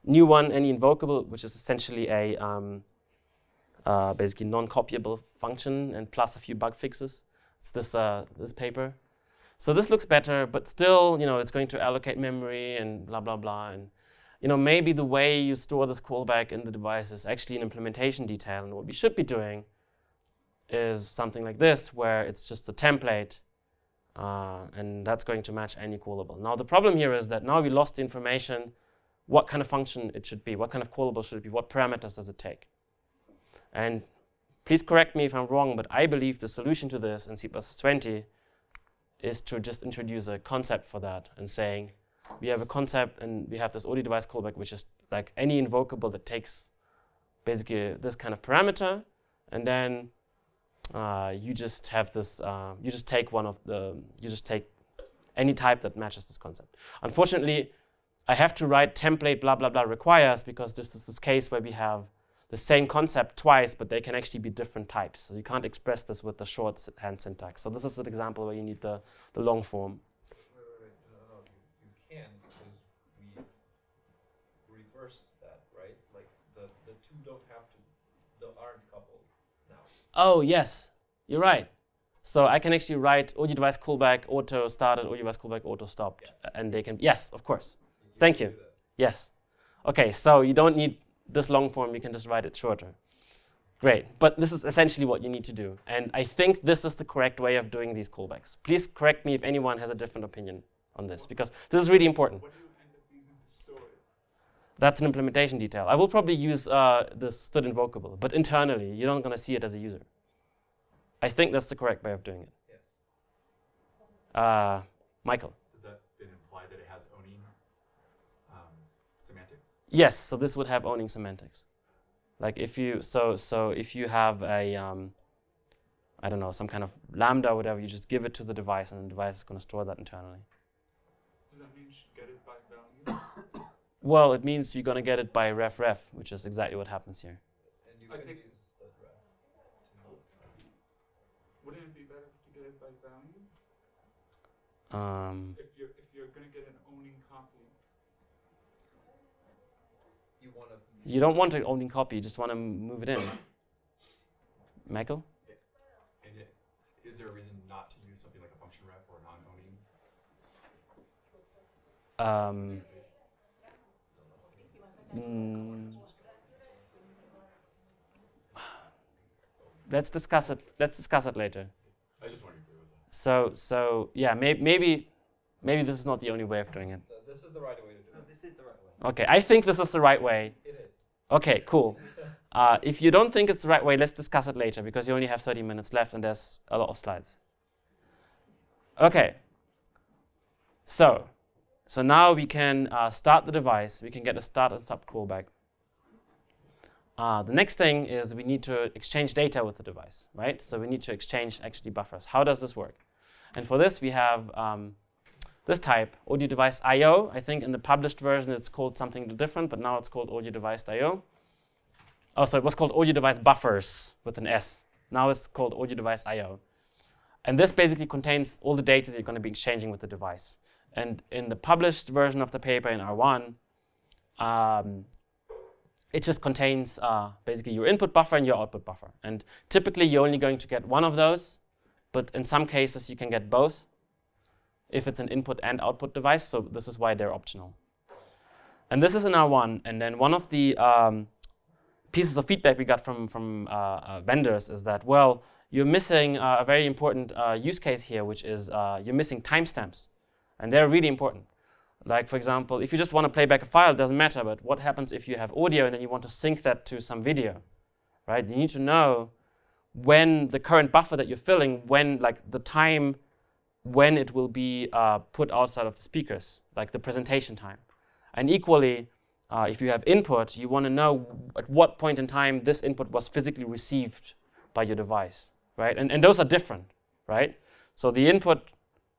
Speaker 1: new one, any invocable, which is essentially a um, uh, basically non-copyable function and plus a few bug fixes. It's this uh, this paper. So this looks better, but still, you know, it's going to allocate memory and blah blah blah. And you know, maybe the way you store this callback in the device is actually an implementation detail. And what we should be doing is something like this, where it's just a template, uh, and that's going to match any callable. Now the problem here is that now we lost the information, what kind of function it should be, what kind of callable should it be, what parameters does it take. And please correct me if I'm wrong, but I believe the solution to this in C++20 is to just introduce a concept for that and saying, we have a concept and we have this audio device callback, which is like any invocable that takes basically this kind of parameter, and then uh, you just have this, uh, you just take one of the, you just take any type that matches this concept. Unfortunately, I have to write template blah blah blah requires because this is this case where we have the same concept twice, but they can actually be different types. So you can't express this with the shorthand syntax. So this is an example where you need the, the long form.
Speaker 4: Wait, wait, wait. No, no, you, you can because we reversed that, right? Like the, the two don't have to, they aren't coupled now.
Speaker 1: Oh, yes, you're right. So I can actually write audio device callback auto started, audio device callback auto stopped,
Speaker 4: Yes.
Speaker 1: Uh, and they can, yes, of course.
Speaker 4: You
Speaker 1: Thank you. Yes. Okay, so you don't need this long form, you can just write it shorter. Great, but this is essentially what you need to do. And I think this is the correct way of doing these callbacks. Please correct me if anyone has a different opinion on this, because this is really important.
Speaker 2: What do you end up using to store it?
Speaker 1: That's an implementation detail. I will probably use uh, this std invocable, but internally, you're not going to see it as a user. I think that's the correct way of doing it.
Speaker 4: Yes.
Speaker 1: Uh, Michael.
Speaker 3: Does that then imply that it has owning um, semantics?
Speaker 1: Yes, so this would have owning semantics. Like if you so so if you have a um, I don't know some kind of lambda or whatever, you just give it to the device, and the device is going to store that internally.
Speaker 2: Does that mean you should get it by value?
Speaker 1: Well, it means you're going to get it by ref ref, which is exactly what happens here.
Speaker 4: And you
Speaker 2: I
Speaker 4: can
Speaker 2: think-
Speaker 4: use that graph.
Speaker 2: Wouldn't it be better to get it by value?
Speaker 1: Um,
Speaker 2: If you're if you're gonna get an owning copy,
Speaker 4: You want to.
Speaker 1: you don't want an owning copy; you just want to move it in. Michael.
Speaker 3: And it, is there a reason not to use something like a function ref or a non-owning
Speaker 1: Um,
Speaker 3: interface?
Speaker 1: Mm, let's discuss it. Let's discuss it later.
Speaker 3: I just wondering if it was a
Speaker 1: So so yeah, may, maybe maybe this is not the only way of doing it.
Speaker 4: This is the right way to do
Speaker 5: No,
Speaker 4: it.
Speaker 5: this is the right way.
Speaker 1: Okay, I think this is the right way.
Speaker 4: It is.
Speaker 1: Okay, cool. Uh, if you don't think it's the right way, let's discuss it later because you only have 30 minutes left and there's a lot of slides. Okay. So, so now we can uh, start the device. We can get a start and stop callback. Uh, the next thing is we need to exchange data with the device, right? So we need to exchange actually buffers. How does this work? And for this, we have um, this type, audio device IO. I think in the published version it's called something different, but now it's called audio device I/O. Oh, so it was called audio device buffers with an S. Now it's called audio device I/O. And this basically contains all the data that you're going to be exchanging with the device. And in the published version of the paper in R1, um, it just contains uh, basically your input buffer and your output buffer. And typically, you're only going to get one of those, but in some cases, you can get both if it's an input and output device. So this is why they're optional. And this is in R1. And then one of the um, pieces of feedback we got from, from uh, uh, vendors is that, well, you're missing uh, a very important uh, use case here, which is uh, you're missing timestamps. And they're really important. Like, for example, if you just want to play back a file, it doesn't matter. But what happens if you have audio and then you want to sync that to some video, right? You need to know when the current buffer that you're filling, when, like, the time when it will be uh, put outside of the speakers, like the presentation time. And equally, uh, if you have input, you want to know at what point in time this input was physically received by your device, right? And, and those are different, right? So the input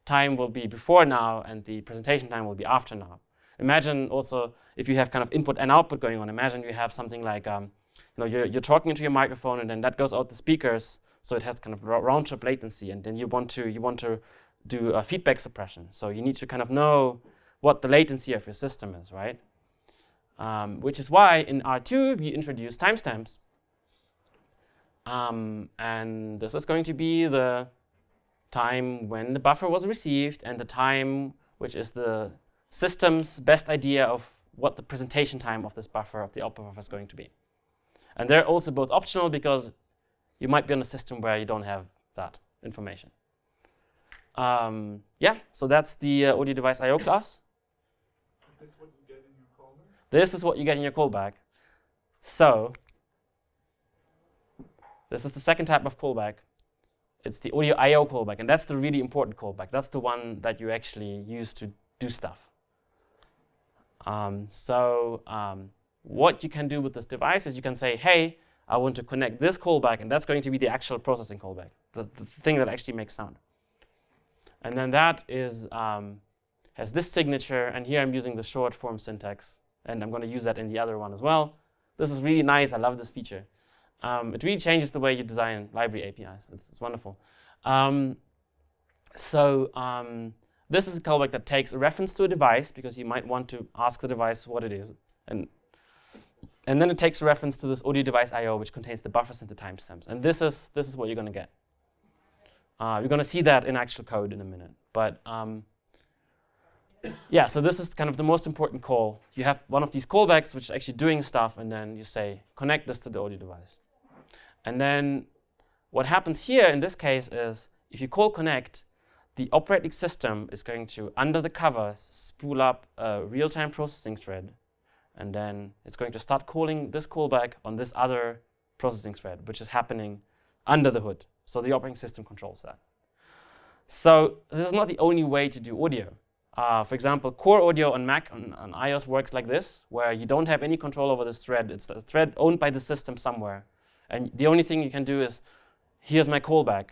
Speaker 1: time will be before now and the presentation time will be after now. Imagine also if you have kind of input and output going on, imagine you have something like, um, you know, you're, you're talking into your microphone and then that goes out the speakers, so it has kind of round trip latency, and then you want to you want to do a feedback suppression. So you need to kind of know what the latency of your system is, right? Um, which is why in R2 we introduce timestamps. Um, and this is going to be the time when the buffer was received and the time which is the system's best idea of what the presentation time of this buffer, of the output buffer is going to be. And they're also both optional because you might be on a system where you don't have that information. Um, yeah, so that's the uh, audio device I/O class.
Speaker 2: Is this what you get in your callback?
Speaker 1: This is what you get in your callback. So this is the second type of callback. It's the audio I/O callback, and that's the really important callback. That's the one that you actually use to do stuff. Um, so um, what you can do with this device is you can say, hey, I want to connect this callback, and that's going to be the actual processing callback, the, the thing that actually makes sound. And then that is um, has this signature, and here I'm using the short form syntax, and I'm going to use that in the other one as well. This is really nice. I love this feature. Um, it really changes the way you design library APIs. It's, it's wonderful. Um, so um, this is a callback that takes a reference to a device because you might want to ask the device what it is. And, and then it takes a reference to this audio device I.O. which contains the buffers and the timestamps. And this is, this is what you're going to get. Uh, you're going to see that in actual code in a minute. But um, yeah, so this is kind of the most important call. You have one of these callbacks which is actually doing stuff, and then you say, connect this to the audio device. And then what happens here in this case is if you call connect, the operating system is going to, under the covers, spool up a real-time processing thread. And then it's going to start calling this callback on this other processing thread, which is happening under the hood. So the operating system controls that. So this is not the only way to do audio. Uh, for example, core audio on Mac on, on iOS works like this, where you don't have any control over this thread. It's a thread owned by the system somewhere. And the only thing you can do is, here's my callback.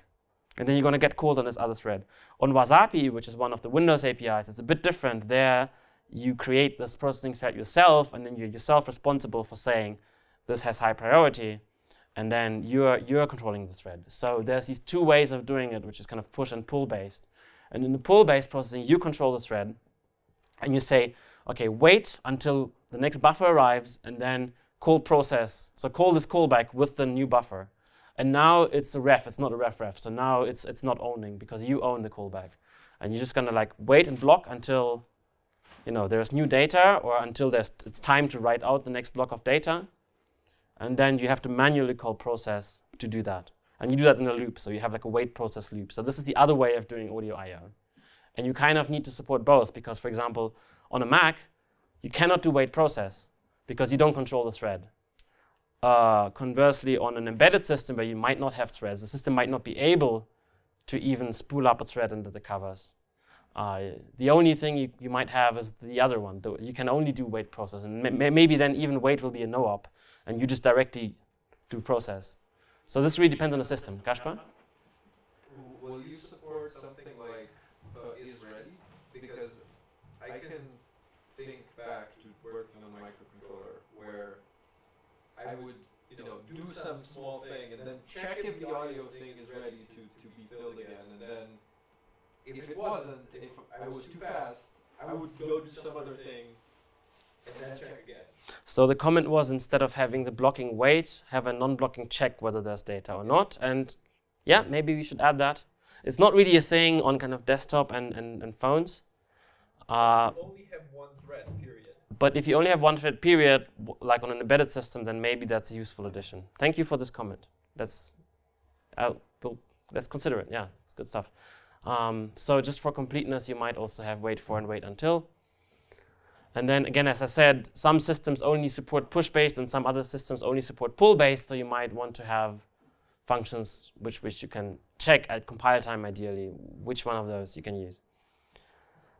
Speaker 1: And then you're going to get called on this other thread. On WASAPI, which is one of the Windows APIs, it's a bit different. There, you create this processing thread yourself, and then you're yourself responsible for saying, this has high priority, and then you're, you're controlling the thread. So there's these two ways of doing it, which is kind of push and pull based. And in the pull-based processing, you control the thread, and you say, okay, wait until the next buffer arrives, and then call process. So call this callback with the new buffer. And now it's a ref, it's not a ref ref. So now it's, it's not owning because you own the callback. And you're just gonna like wait and block until you know, there's new data or until there's, it's time to write out the next block of data. And then you have to manually call process to do that. And you do that in a loop, so you have like a wait process loop. So this is the other way of doing audio I.O. And you kind of need to support both because, for example, on a Mac, you cannot do wait process because you don't control the thread. Uh, conversely, on an embedded system where you might not have threads, the system might not be able to even spool up a thread under the covers. Uh, the only thing you, you might have is the other one. The, you can only do wait process, and maybe then even wait will be a no-op, and you just directly do process. So this really depends on the system. Gašper?
Speaker 4: Will you support something like uh, is ready? Because I can think back to working on a microcontroller where I would, you know, do some small thing and then check if the audio thing is ready to, to be filled again. And then if it wasn't, if I was too fast, I would go do some other thing and then check again.
Speaker 1: So the comment was instead of having the blocking wait, have a non-blocking check whether there's data or not. And yeah, maybe we should add that. It's not really a thing on kind of desktop and, and, and phones. Uh,
Speaker 4: only have one thread, period.
Speaker 1: But if you only have one thread period, like on an embedded system, then maybe that's a useful addition. Thank you for this comment. That's, I'll, let's consider it. Yeah, it's good stuff. Um, so just for completeness, you might also have wait for and wait until. And then again, as I said, some systems only support push-based and some other systems only support pull-based. So you might want to have functions which, which you can check at compile time ideally, which one of those you can use.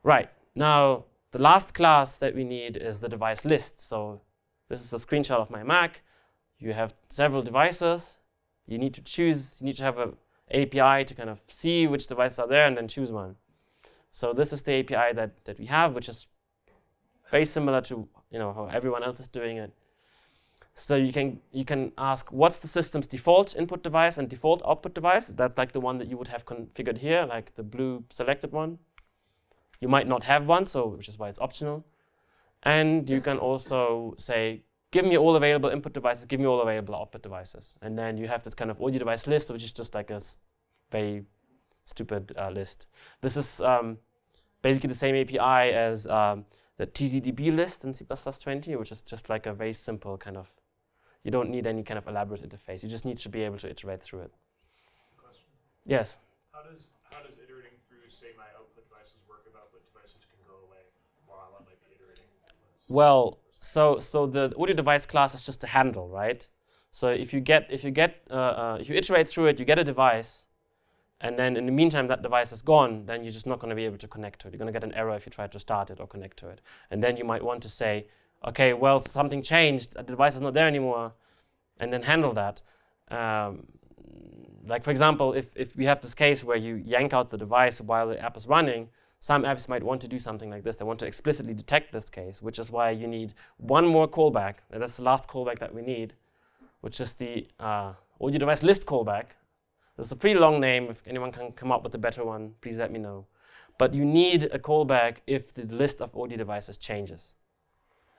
Speaker 1: Right, now the last class that we need is the device list. So this is a screenshot of my Mac. You have several devices. You need to choose, you need to have an API to kind of see which devices are there and then choose one. So this is the API that, that we have, which is very similar to you know how everyone else is doing it. So you can you can ask what's the system's default input device and default output device. That's like the one that you would have configured here, like the blue selected one. You might not have one, so which is why it's optional. And you can also say, give me all available input devices, give me all available output devices. And then you have this kind of audio device list, which is just like a very stupid uh, list. This is um, basically the same API as um, the TZDB list in C++20, which is just like a very simple kind of, you don't need any kind of elaborate interface. You just need to be able to iterate through it.
Speaker 6: Question.
Speaker 1: Yes.
Speaker 6: How does how does iterating through say my output devices work if output devices can go away while I might be iterating? this?
Speaker 1: Well, so so the audio device class is just a handle, right? So if you get if you get uh, uh, if you iterate through it, you get a device, and then in the meantime that device is gone, then you're just not going to be able to connect to it. You're going to get an error if you try to start it or connect to it, and then you might want to say, okay, well something changed, the device is not there anymore, and then handle that. Um, like for example, if, if we have this case where you yank out the device while the app is running, some apps might want to do something like this. They want to explicitly detect this case, which is why you need one more callback. And that's the last callback that we need, which is the uh, audio device list callback. This is a pretty long name. If anyone can come up with a better one, please let me know. But you need a callback if the list of audio devices changes.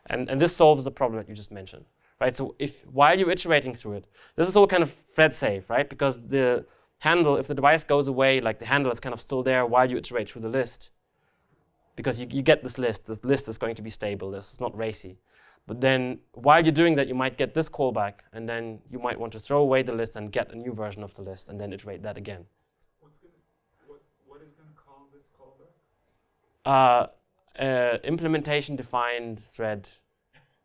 Speaker 1: And, and this solves the problem that you just mentioned. Right? So if while you're iterating through it, this is all kind of thread safe, right? Because the handle, if the device goes away, like the handle is kind of still there while you iterate through the list. Because you, you get this list, this list is going to be stable, this is not racy. But then while you're doing that, you might get this callback, and then you might want to throw away the list and get a new version of the list, and then iterate that again.
Speaker 7: What's gonna, what, what is gonna call this callback?
Speaker 1: Uh, uh, implementation defined thread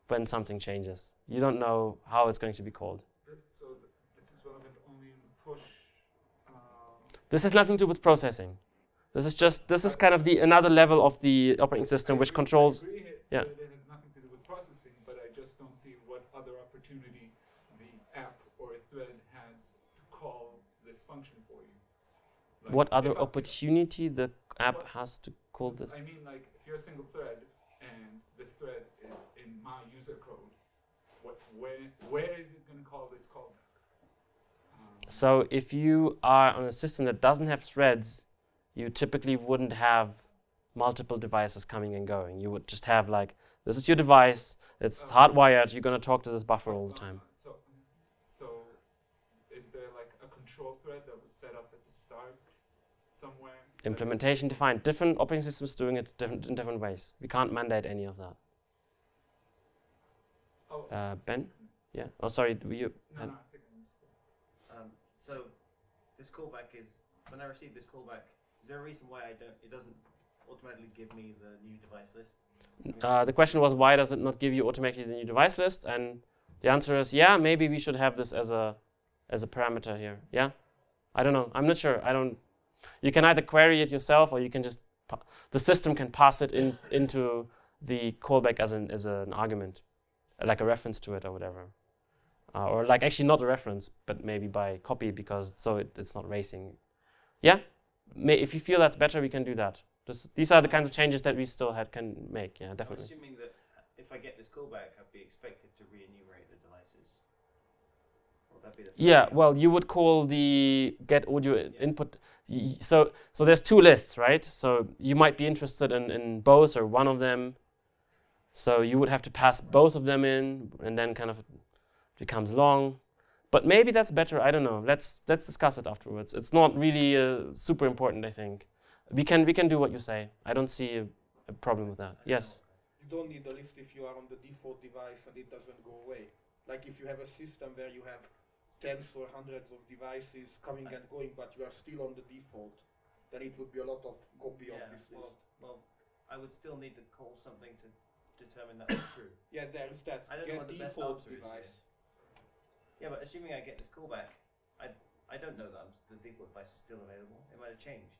Speaker 1: when something changes. You don't know how it's going to be called.
Speaker 7: Th- So th- this is relevant only in the push, um,
Speaker 1: This has nothing to do with processing. This is just this is kind of the another level of the operating system which controls. yeah.
Speaker 7: that It has nothing to do with processing, but I just don't see what other opportunity the app or thread has to call this function for you. Like,
Speaker 1: What other opportunity the app
Speaker 7: What-
Speaker 1: has to call this?
Speaker 7: I mean, like, if you're a single thread and this thread is in my user code, what, where, where is it going to call this callback? Um,
Speaker 1: So if you are on a system that doesn't have threads, you typically wouldn't have multiple devices coming and going. You would just have like this is your device. It's
Speaker 7: Oh.
Speaker 1: hardwired. You're gonna talk to this buffer all the time.
Speaker 7: So, so is there like a control thread that was set up at the start somewhere?
Speaker 1: Implementation defined. Different operating systems doing it different in different ways. We can't mandate any of that.
Speaker 7: Oh,
Speaker 1: Uh, ben? Yeah. Oh, sorry. do You.
Speaker 7: no, no, I think I missed it.
Speaker 8: Um, so this callback is when I receive this callback. Is there a reason why I don't? It doesn't automatically give me the new device list.
Speaker 1: Uh, the question was why does it not give you automatically the new device list? And the answer is yeah, maybe we should have this as a as a parameter here. Yeah, I don't know. I'm not sure. I don't. You can either query it yourself or you can just the system can pass it in into the callback as an as an argument, like a reference to it or whatever, uh, or like actually not a reference, but maybe by copy because so it, it's not racing. Yeah, May, if you feel that's better, we can do that. This, these are the kinds of changes that we still had can make. Yeah, definitely.
Speaker 8: I'm assuming that if I get this callback, I'd be expected to re-enumerate the devices. Will that be the
Speaker 1: Yeah, well, you would call the get audio
Speaker 8: Yeah.
Speaker 1: input. So, so there's two lists, right? So you might be interested in, in both or one of them. So you would have to pass both of them in, and then kind of becomes long. But maybe that's better. I don't know. Let's let's discuss it afterwards. It's not really uh, super important. I think we can we can do what you say. I don't see a, a problem with that. Yes.
Speaker 2: You don't need the list if you are on the default device and it doesn't go away. Like if you have a system where you have tens or hundreds of devices coming and going, but you are still on the default, then it would be a lot of copy of this
Speaker 8: well,
Speaker 2: list.
Speaker 8: well, I would still need to call something to determine that it's true.
Speaker 2: Yeah, there is that.
Speaker 8: I don't know
Speaker 2: Get
Speaker 8: what the best
Speaker 2: default
Speaker 8: answer is
Speaker 2: device.
Speaker 8: Yeah, but assuming I get this callback, I I don't know that I'm, the default device is still available. It might have changed.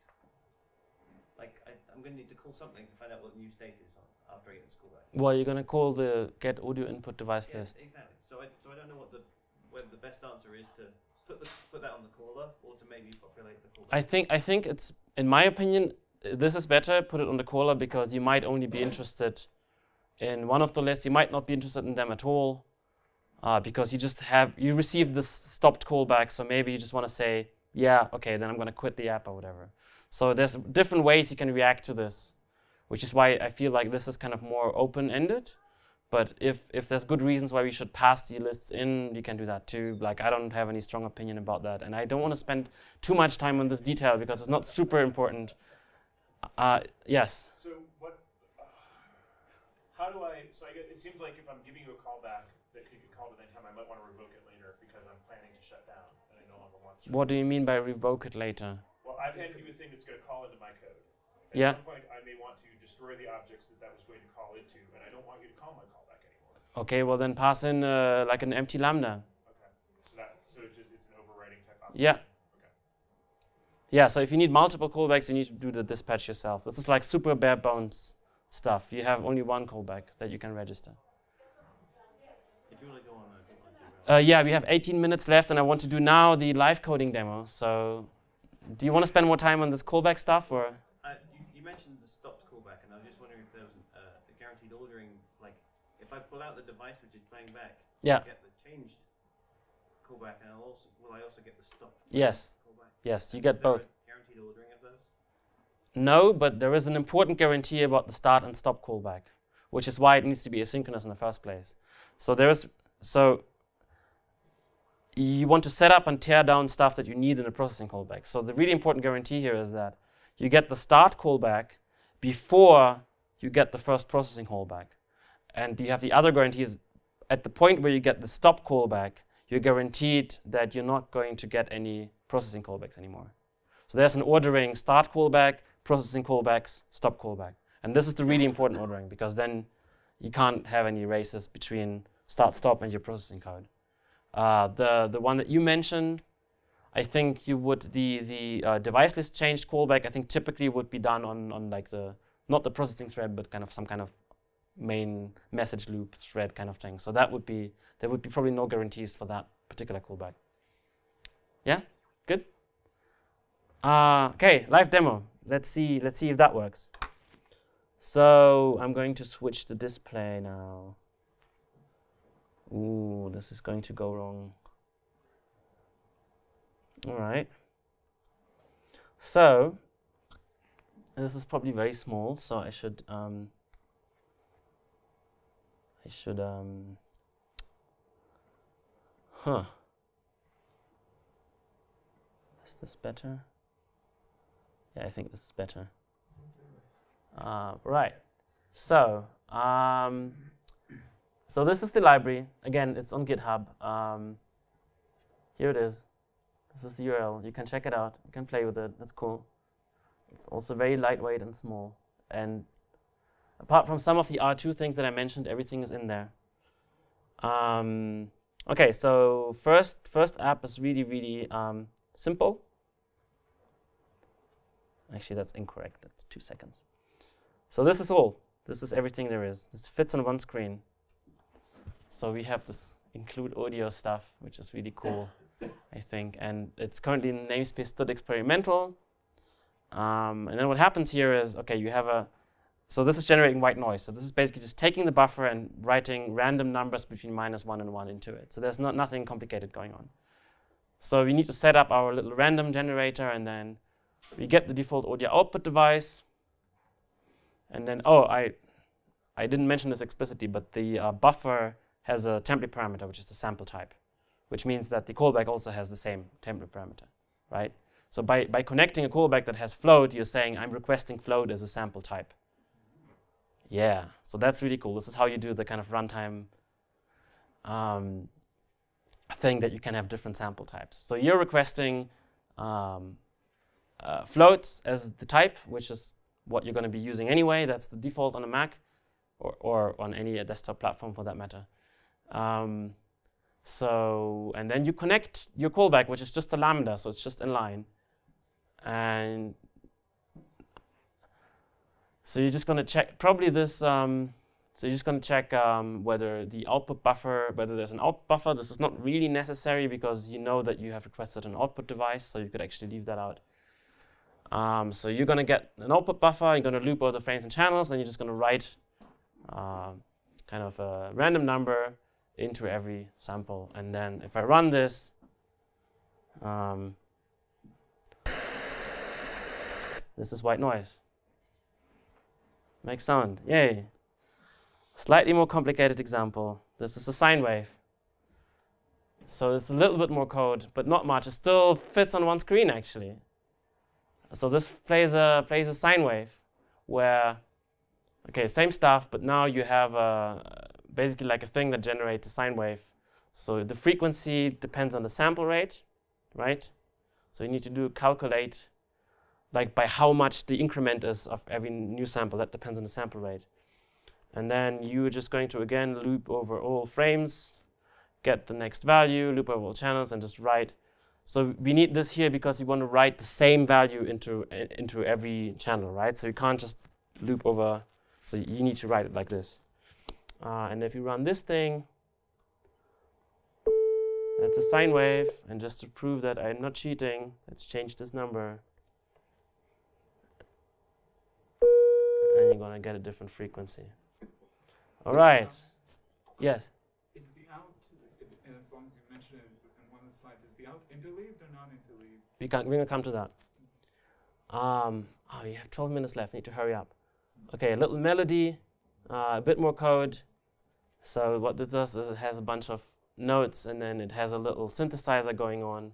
Speaker 8: Like I, I'm going to need to call something to find out what the new state is on after I get this callback.
Speaker 1: Well, you're gonna call the get audio input device
Speaker 8: Yeah,
Speaker 1: list.
Speaker 8: exactly. So I so I don't know what the whether the best answer is to put the put that on the caller or to maybe populate the caller.
Speaker 1: I think I think it's in my opinion this is better. Put it on the caller because you might only be interested in one of the lists. You might not be interested in them at all uh, because you just have you received this stopped callback. So maybe you just want to say, yeah, okay, then I'm going to quit the app or whatever. So there's different ways you can react to this, which is why I feel like this is kind of more open-ended. But if if there's good reasons why we should pass the lists in, you can do that too. Like I don't have any strong opinion about that, and I don't want to spend too much time on this detail because it's not super important. Uh, yes.
Speaker 6: So what? Uh, how do I? So I get, it seems like if I'm giving you a call back that could get called at any time, I might want to revoke it later because I'm planning to shut down and I no longer want to.
Speaker 1: What do you mean by revoke it later?
Speaker 6: Well, I've handed you a thing that's going to call into my code. At
Speaker 1: Yeah.
Speaker 6: some point, I may want to destroy the objects that that was going to call into, and I don't want you to call my callback anymore.
Speaker 1: Okay, well then pass in uh, like an empty lambda.
Speaker 6: Okay. So that so it just it's an overriding type
Speaker 1: Yeah.
Speaker 6: Okay.
Speaker 1: Yeah, so if you need multiple callbacks, you need to do the dispatch yourself. This is like super bare bones stuff. You have only one callback that you can register.
Speaker 8: if you want to go on, uh, go on to, uh,
Speaker 1: yeah, we have 18 minutes left, and I want to do now the live coding demo. So, do you want to spend more time on this callback stuff, or?
Speaker 8: Uh, you, you mentioned the stopped callback, and I was just wondering if there was uh, a guaranteed ordering. Like, if I pull out the device which is playing back,
Speaker 1: Yeah.
Speaker 8: I'll get the changed callback, and I'll also will I also get the stopped
Speaker 1: Yes,
Speaker 8: callback?
Speaker 1: yes, you
Speaker 8: Is
Speaker 1: get both.
Speaker 8: Guaranteed ordering of those.
Speaker 1: No, but there is an important guarantee about the start and stop callback, which is why it needs to be asynchronous in the first place. So there is so you want to set up and tear down stuff that you need in a processing callback. So the really important guarantee here is that you get the start callback before you get the first processing callback. And you have the other guarantees at the point where you get the stop callback, you're guaranteed that you're not going to get any processing callbacks anymore. So there's an ordering start callback, processing callbacks, stop callback. And this is the really important ordering because then you can't have any races between start, stop, and your processing code. Uh, the, the one that you mentioned, I think you would, the, the uh, device list changed callback, I think typically would be done on, on like the, not the processing thread, but kind of some kind of main message loop thread kind of thing. So that would be, there would be probably no guarantees for that particular callback. Yeah, good. Uh, okay, live demo. Let's see. Let's see if that works. So I'm going to switch the display now. Ooh, this is going to go wrong. All right. So this is probably very small, so I should um, I should um, huh. Is this better? Yeah, I think this is better. Uh, right. So, um, so this is the library. Again, it's on GitHub. Um, here it is. This is the URL. You can check it out. You can play with it. That's cool. It's also very lightweight and small. And apart from some of the R2 things that I mentioned, everything is in there. Um, okay, so first, first app is really, really um, simple. Actually, that's incorrect. That's two seconds. So this is all. This is everything there is. This fits on one screen. So we have this include audio stuff, which is really cool, I think. And it's currently in namespace std experimental. Um, and then what happens here is, okay, you have a, so this is generating white noise. So this is basically just taking the buffer and writing random numbers between minus one and one into it. So there's not nothing complicated going on. So we need to set up our little random generator and then we get the default audio output device. And then, oh, I, I didn't mention this explicitly, but the uh, buffer has a template parameter, which is the sample type, which means that the callback also has the same template parameter, right? So by, by connecting a callback that has float, you're saying I'm requesting float as a sample type. Yeah, so that's really cool. This is how you do the kind of runtime um, thing that you can have different sample types. So you're requesting um, uh, floats as the type, which is what you're going to be using anyway. That's the default on a Mac or, or on any desktop platform for that matter. Um, so, and then you connect your callback, which is just a lambda, so it's just in line. And so you're just going to check probably this. Um, so you're just going to check um, whether the output buffer, whether there's an output buffer. This is not really necessary because you know that you have requested an output device, so you could actually leave that out. Um, so you're going to get an output buffer. You're going to loop all the frames and channels, and you're just going to write uh, kind of a random number into every sample. And then if I run this, um, this is white noise. Make sound. Yay. Slightly more complicated example. This is a sine wave. So it's a little bit more code, but not much. It still fits on one screen, actually. So this plays a, plays a sine wave where, okay, same stuff, but now you have a, basically like a thing that generates a sine wave. So the frequency depends on the sample rate, right? So you need to do calculate like by how much the increment is of every new sample. That depends on the sample rate. And then you're just going to, again, loop over all frames, get the next value, loop over all channels, and just write. So we need this here because we want to write the same value into, into every channel, right? So you can't just loop over. So you need to write it like this. Uh, and if you run this thing, that's a sine wave. And just to prove that I'm not cheating, let's change this number. And you're going to get a different frequency. All right. Yes.
Speaker 7: Is the out, as long as you mentioned it in one of the slides, is the out interleaved or non-interleaved?
Speaker 1: We can't. we're going to come to that. Um, oh, you have 12 minutes left. Need to hurry up. Okay, a little melody, Uh, a bit more code. So what this does is it has a bunch of notes, and then it has a little synthesizer going on,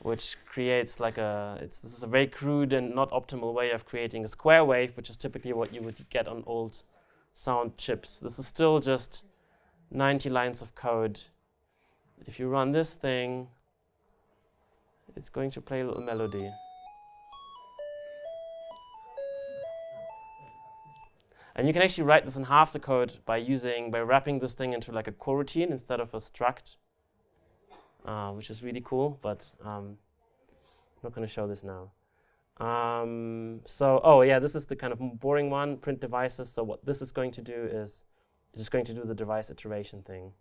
Speaker 1: which creates like a. It's this is a very crude and not optimal way of creating a square wave, which is typically what you would get on old sound chips. This is still just 90 lines of code. If you run this thing, it's going to play a little melody. And you can actually write this in half the code by using, by wrapping this thing into like a coroutine instead of a struct, uh, which is really cool, but um, I'm not going to show this now. Um, so, oh yeah, this is the kind of boring one, print devices. So what this is going to do is it's just going to do the device iteration thing.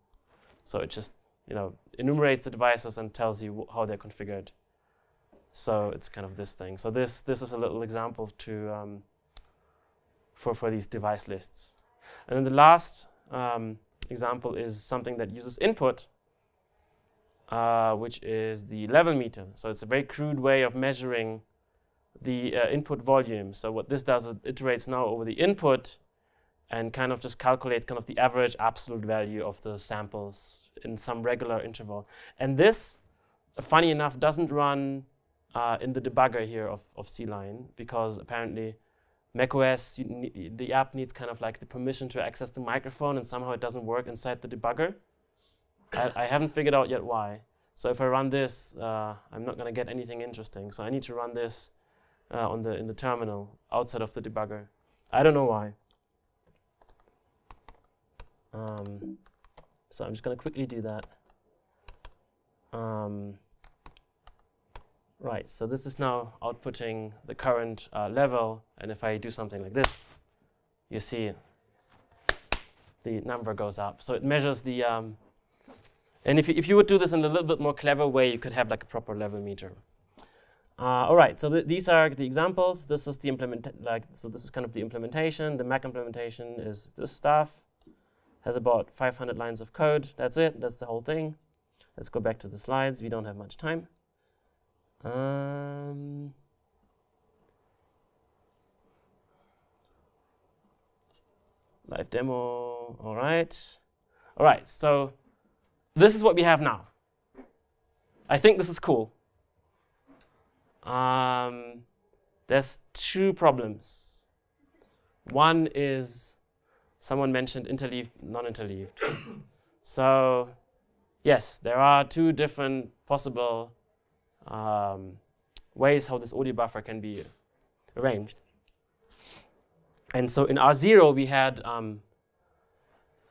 Speaker 1: So it just, you know, enumerates the devices and tells you how they're configured. So it's kind of this thing. So this this is a little example to um, for for these device lists. And then the last um, example is something that uses input, uh, which is the level meter. So it's a very crude way of measuring the uh, input volume. So what this does, it iterates now over the input and kind of just calculates kind of the average absolute value of the samples in some regular interval. And this, uh, funny enough, doesn't run uh, in the debugger here of, of CLion because apparently macOS, you ne- the app needs kind of like the permission to access the microphone and somehow it doesn't work inside the debugger. I, I haven't figured out yet why. So if I run this, uh, I'm not going to get anything interesting. So I need to run this uh, on the in the terminal outside of the debugger. I don't know why. Um, so I'm just going to quickly do that. Um, right, so this is now outputting the current uh, level, and if I do something like this, you see the number goes up. So it measures the, um, and if you, if you would do this in a little bit more clever way, you could have like a proper level meter. Uh, all right, so th these are the examples. This is the implement, like so. This is kind of the implementation. The Mac implementation is this stuff. Has about 500 lines of code. That's it. That's the whole thing. Let's go back to the slides. We don't have much time. Um, Live demo. All right. All right. So this is what we have now. I think this is cool. Um, there's two problems. One is someone mentioned interleaved, non-interleaved. so yes, there are two different possible um, ways how this audio buffer can be arranged. And so in R0, we had um,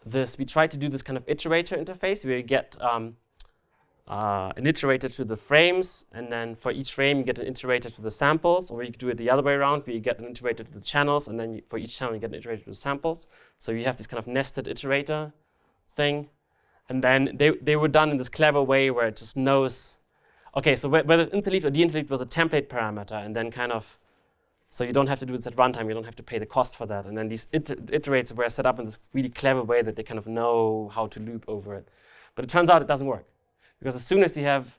Speaker 1: this, we tried to do this kind of iterator interface where you get um, uh, an iterator to the frames, and then for each frame, you get an iterator to the samples, or you could do it the other way around, where you get an iterator to the channels, and then you, for each channel, you get an iterator to the samples. So you have this kind of nested iterator thing. And then they, they were done in this clever way where it just knows, okay, so wh whether interleaved or deinterleaved was a template parameter, and then kind of so you don't have to do this at runtime. You don't have to pay the cost for that. And then these iter iterates were set up in this really clever way that they kind of know how to loop over it. But it turns out it doesn't work. Because as soon as you have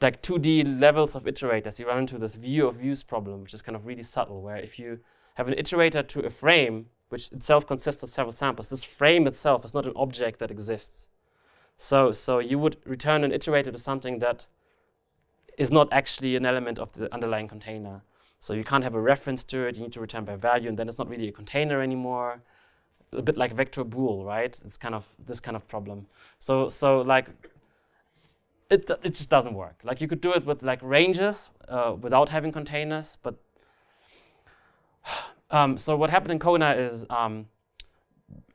Speaker 1: like 2D levels of iterators, you run into this view of views problem, which is kind of really subtle, where if you have an iterator to a frame, which itself consists of several samples, this frame itself is not an object that exists. So, so you would return an iterator to something that is not actually an element of the underlying container. So you can't have a reference to it, you need to return by value, and then it's not really a container anymore. A bit like vector bool, right? It's kind of this kind of problem. So, so like, it, it just doesn't work. Like you could do it with like ranges uh, without having containers, but um, so what happened in Kona is um,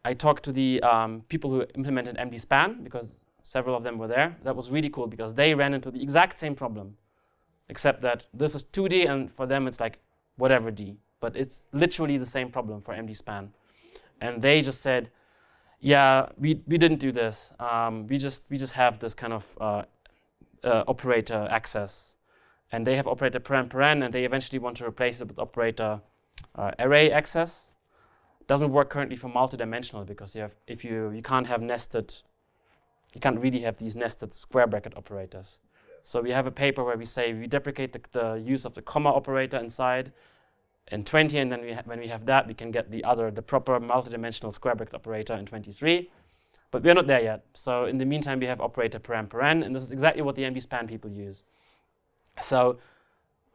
Speaker 1: I talked to the um, people who implemented mdspan because several of them were there. That was really cool because they ran into the exact same problem except that this is 2D and for them it's like whatever D. But it's literally the same problem for mdspan. And they just said, yeah, we, we didn't do this. Um, we, just, we just have this kind of uh, uh, operator access. And they have operator paren paren, and they eventually want to replace it with operator uh, array access. Doesn't work currently for multidimensional because you have, if you, you can't have nested, you can't really have these nested square bracket operators. So we have a paper where we say we deprecate the, the use of the comma operator inside in 20, and then we when we have that, we can get the other, the proper multidimensional square bracket operator in 23. But we're not there yet. So in the meantime, we have operator paren paren, and this is exactly what the mdspan people use. So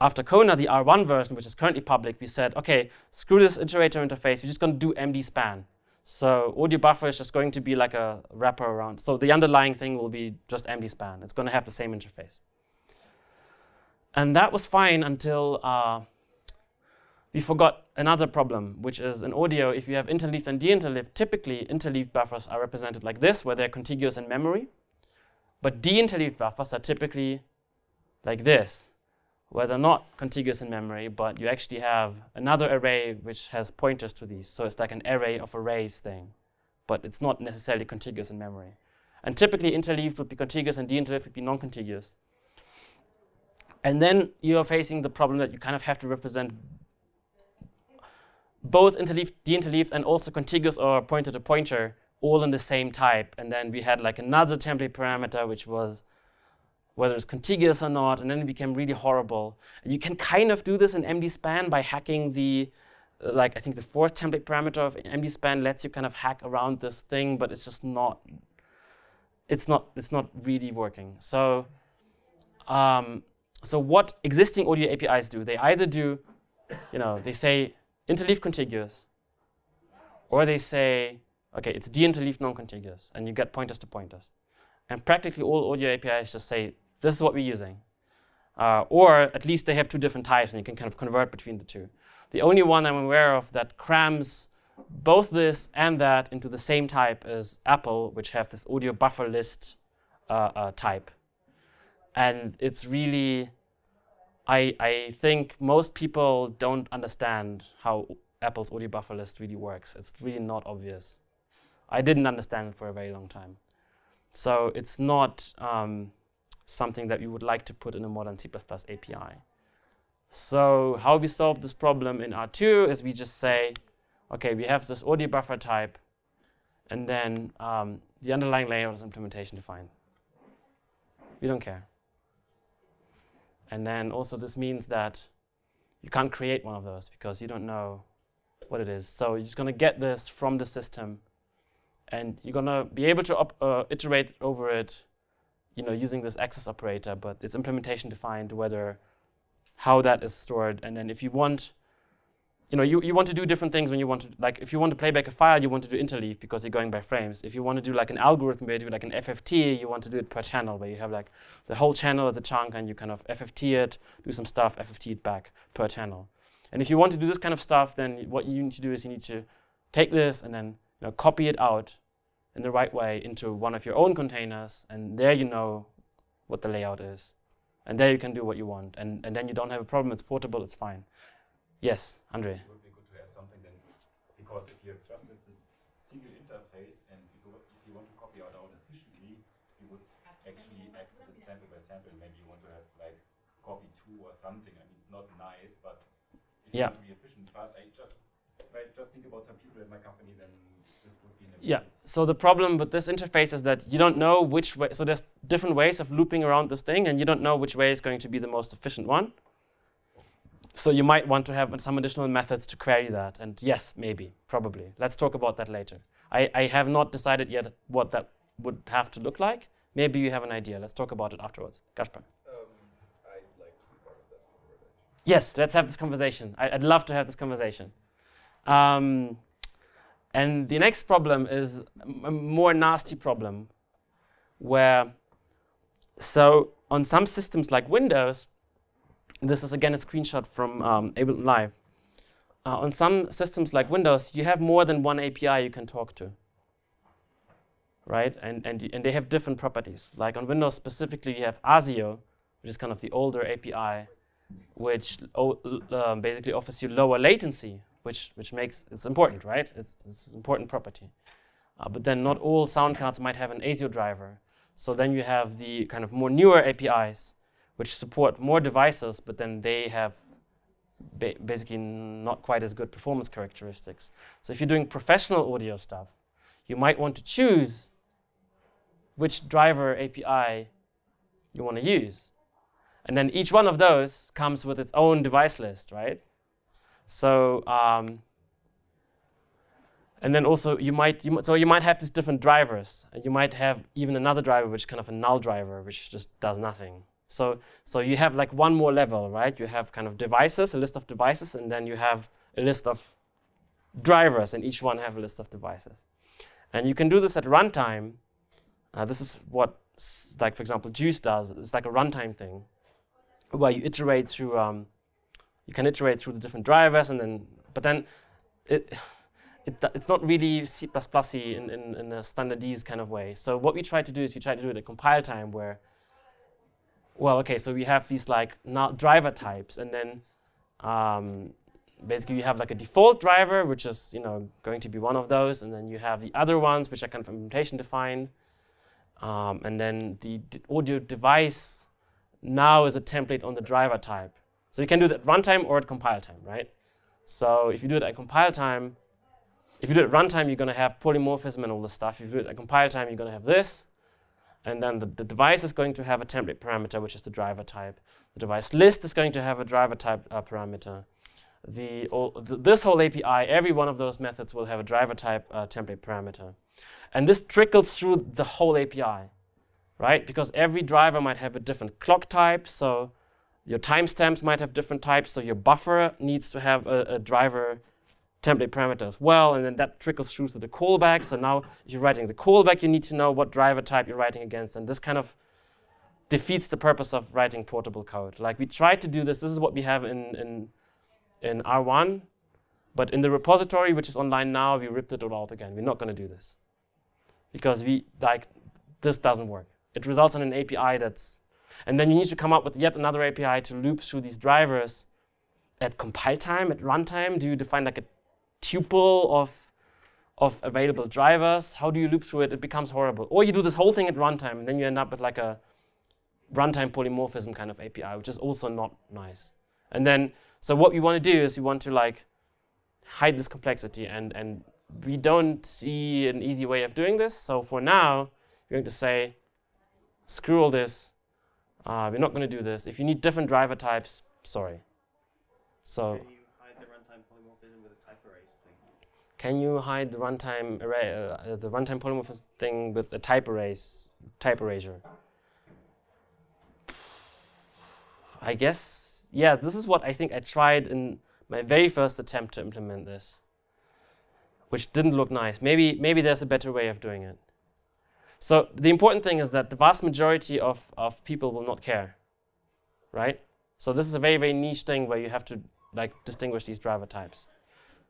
Speaker 1: after Kona, the R1 version, which is currently public, we said, okay, screw this iterator interface. We're just going to do mdspan. So audio buffer is just going to be like a wrapper around. So the underlying thing will be just mdspan. It's going to have the same interface. And that was fine until uh, we forgot another problem, which is in audio, if you have interleaved and deinterleaved, typically interleaved buffers are represented like this, where they're contiguous in memory. But deinterleaved buffers are typically like this, where they're not contiguous in memory, but you actually have another array which has pointers to these. So it's like an array of arrays thing, but it's not necessarily contiguous in memory. And typically interleaved would be contiguous and deinterleaved would be non-contiguous. And then you're facing the problem that you kind of have to represent both interleaved, deinterleaved, and also contiguous or pointer to pointer all in the same type. And then we had like another template parameter, which was whether it's contiguous or not, and then it became really horrible. You can kind of do this in mdspan by hacking the, uh, like I think the fourth template parameter of mdspan lets you kind of hack around this thing, but it's just not, it's not, it's not really working. So, um, so what existing audio APIs do, they either do, you know, they say interleaved contiguous, or they say, okay, it's deinterleaved non-contiguous, and you get pointers to pointers. And practically all audio APIs just say this is what we're using. Uh, or at least they have two different types and you can kind of convert between the two. The only one I'm aware of that crams both this and that into the same type is Apple, which have this audio buffer list uh, uh, type. And it's really, I, I think most people don't understand how Apple's audio buffer list really works. It's really not obvious. I didn't understand it for a very long time. So it's not um, something that we would like to put in a modern C++ API. So how we solve this problem in R2 is we just say, okay, we have this audio buffer type, and then um, the underlying layer is implementation defined. We don't care. And then also this means that you can't create one of those because you don't know what it is. So you're just gonna get this from the system, and you're gonna be able to uh, iterate over it, you know, using this access operator. But it's implementation defined whether how that is stored, and then if you want you know, you, you want to do different things when you want to, like, if you want to play back a file, you want to do interleave because you're going by frames. If you want to do like an algorithm where you do like an FFT, you want to do it per channel, where you have like the whole channel as a chunk and you kind of FFT it, do some stuff, FFT it back per channel. And if you want to do this kind of stuff, then what you need to do is you need to take this and then you know, copy it out in the right way into one of your own containers, and there you know what the layout is. And there you can do what you want. And, and then you don't have a problem, it's portable, it's fine. Yes, Andre.
Speaker 5: It would be good to have something then, because if you have just this, single interface and if you, if you want to copy it out efficiently, you would actually access it sample by sample. Maybe you want to have like copy two or something. I mean, it's not nice, but if
Speaker 1: Yeah.
Speaker 5: you want to be efficient fast, I just, if I just think about some people at my company, then this would be an
Speaker 1: Yeah. So the problem with this interface is that you don't know which way. So there's different ways of looping around this thing, and you don't know which way is going to be the most efficient one. So you might want to have some additional methods to query that. And yes, maybe, probably. Let's talk about that later. I, I have not decided yet what that would have to look like. Maybe you have an idea. Let's talk about it afterwards. Gašper.
Speaker 4: Um, I'd like to be part of this conversation.
Speaker 1: Yes, let's have this conversation. I, I'd love to have this conversation. Um, and the next problem is a more nasty problem where, so on some systems like Windows, this is again a screenshot from um, Ableton Live. Uh, on some systems like Windows, you have more than one API you can talk to, right? And, and, and they have different properties. Like on Windows specifically, you have ASIO, which is kind of the older API, which um, basically offers you lower latency, which, which makes it's important, right? It's, it's an important property. Uh, but then not all sound cards might have an ASIO driver. So then you have the kind of more newer APIs, which support more devices, but then they have ba- basically not quite as good performance characteristics. So if you're doing professional audio stuff, you might want to choose which driver API you want to use. And then each one of those comes with its own device list, right? So, um, and then also you might, you, so you might have these different drivers, and you might have even another driver which kind of a null driver, which just does nothing. So, so you have like one more level, right? You have kind of devices, a list of devices, and then you have a list of drivers, and each one have a list of devices. And you can do this at runtime. Uh, this is what, like for example, JUCE does. It's like a runtime thing, where you iterate through. Um, you can iterate through the different drivers, and then, but then, it. It, it's not really C++ in, in, in a standardized kind of way. So what we try to do is we try to do it at compile time where well, okay, so we have these like now driver types, and then um, basically you have like a default driver, which is you know going to be one of those, and then you have the other ones, which are kind of implementation defined, um, and then the audio device now is a template on the driver type. So you can do it at runtime or at compile time, right? So if you do it at compile time, if you do it at runtime, you're going to have polymorphism and all this stuff. If you do it at compile time, you're going to have this. And then the, the device is going to have a template parameter, which is the driver type. The device list is going to have a driver type uh, parameter. The, all, th- this whole API, every one of those methods will have a driver type uh, template parameter. And this trickles through the whole API, right? Because every driver might have a different clock type. So your timestamps might have different types. So your buffer needs to have a, a driver template parameter as well, and then that trickles through to the callback. So now if you're writing the callback, you need to know what driver type you're writing against, and this kind of defeats the purpose of writing portable code. Like we tried to do this, this is what we have in, in, in R1, but in the repository, which is online now, we ripped it all out again. We're not going to do this because we like this doesn't work. It results in an API that's, and then you need to come up with yet another API to loop through these drivers at compile time, at runtime. Do you define like a tuple of of available drivers? How do you loop through it? It becomes horrible. Or you do this whole thing at runtime, and then you end up with like a runtime polymorphism kind of API, which is also not nice. And then, so what we want to do is we want to like hide this complexity, and and we don't see an easy way of doing this. So for now, we're going to say, screw all this. Uh, we're not going to do this. If you need different driver types, sorry. So
Speaker 8: Can you hide the runtime polymorphism with a type array
Speaker 1: can you hide the runtime array, uh, uh, the runtime polymorphism thing with a type arrays, type erasure? I guess, yeah, this is what I think I tried in my very first attempt to implement this, which didn't look nice. Maybe, maybe there's a better way of doing it. So the important thing is that the vast majority of, of people will not care, right? So this is a very, very niche thing where you have to like distinguish these driver types.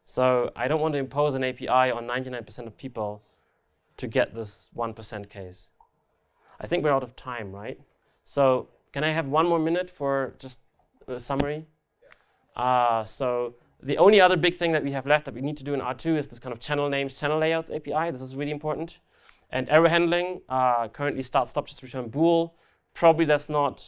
Speaker 1: So I don't want to impose an API on 99% of people to get this 1% case. I think we're out of time, right? So can I have one more minute for just a summary? Uh, so the only other big thing that we have left that we need to do in R2 is this kind of channel names, channel layouts API. This is really important. And error handling, uh, currently start, stop, just return bool. Probably that's not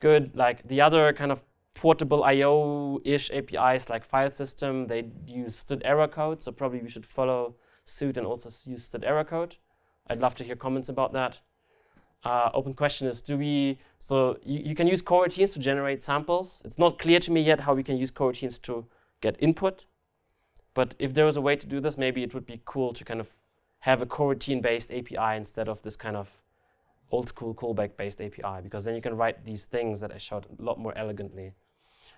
Speaker 1: good. Like the other kind of portable IO-ish APIs like file system, they use std error code. So probably we should follow suit and also use std error code. I'd love to hear comments about that. Uh, open question is, do we, so you, you can use coroutines to generate samples. It's not clear to me yet how we can use coroutines to get input. But if there was a way to do this, maybe it would be cool to kind of have a coroutine-based API instead of this kind of old school callback-based API, because then you can write these things that I showed a lot more elegantly.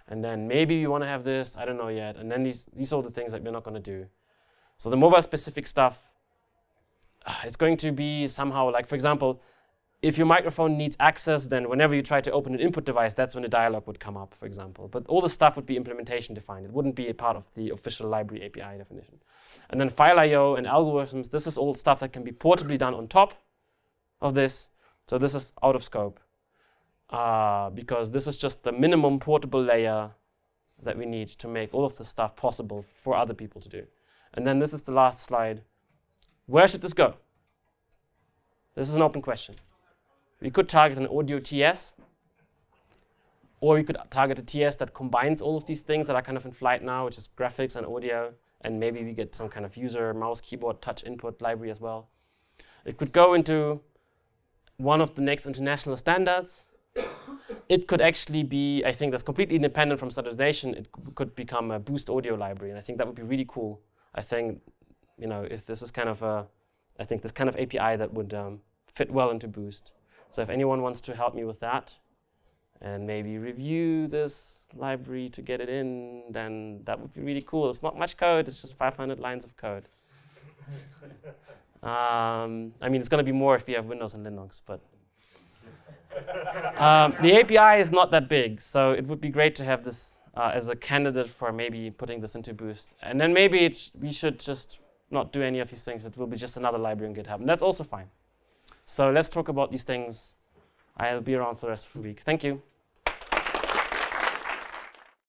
Speaker 1: And then maybe you want to have this, I don't know yet. And then these, these are the things that we're not going to do. So the mobile-specific stuff, uh, it's going to be somehow like, for example, if your microphone needs access, then whenever you try to open an input device, that's when a dialog would come up, for example. But all the stuff would be implementation defined. It wouldn't be a part of the official library API definition. And then file I.O. and algorithms, this is all stuff that can be portably done on top of this. So this is out of scope uh, because this is just the minimum portable layer that we need to make all of the stuff possible for other people to do. And then this is the last slide. Where should this go? This is an open question. We could target an audio TS, or we could target a TS that combines all of these things that are kind of in flight now, which is graphics and audio, and maybe we get some kind of user mouse keyboard touch input library as well. It could go into one of the next international standards. it could actually be, I think that's completely independent from standardization. It could become a boost audio library, and I think that would be really cool. I think, you know, if this is kind of a, I think this kind of API that would um, fit well into Boost. So if anyone wants to help me with that and maybe review this library to get it in, then that would be really cool. It's not much code, it's just 500 lines of code. um, I mean, it's going to be more if you have Windows and Linux, but um, the API is not that big, so it would be great to have this uh, as a candidate for maybe putting this into Boost. And then maybe we should just not do any of these things. It will be just another library on GitHub, and that's also fine. So let's talk about these things. I'll be around for the rest of the week. Thank you.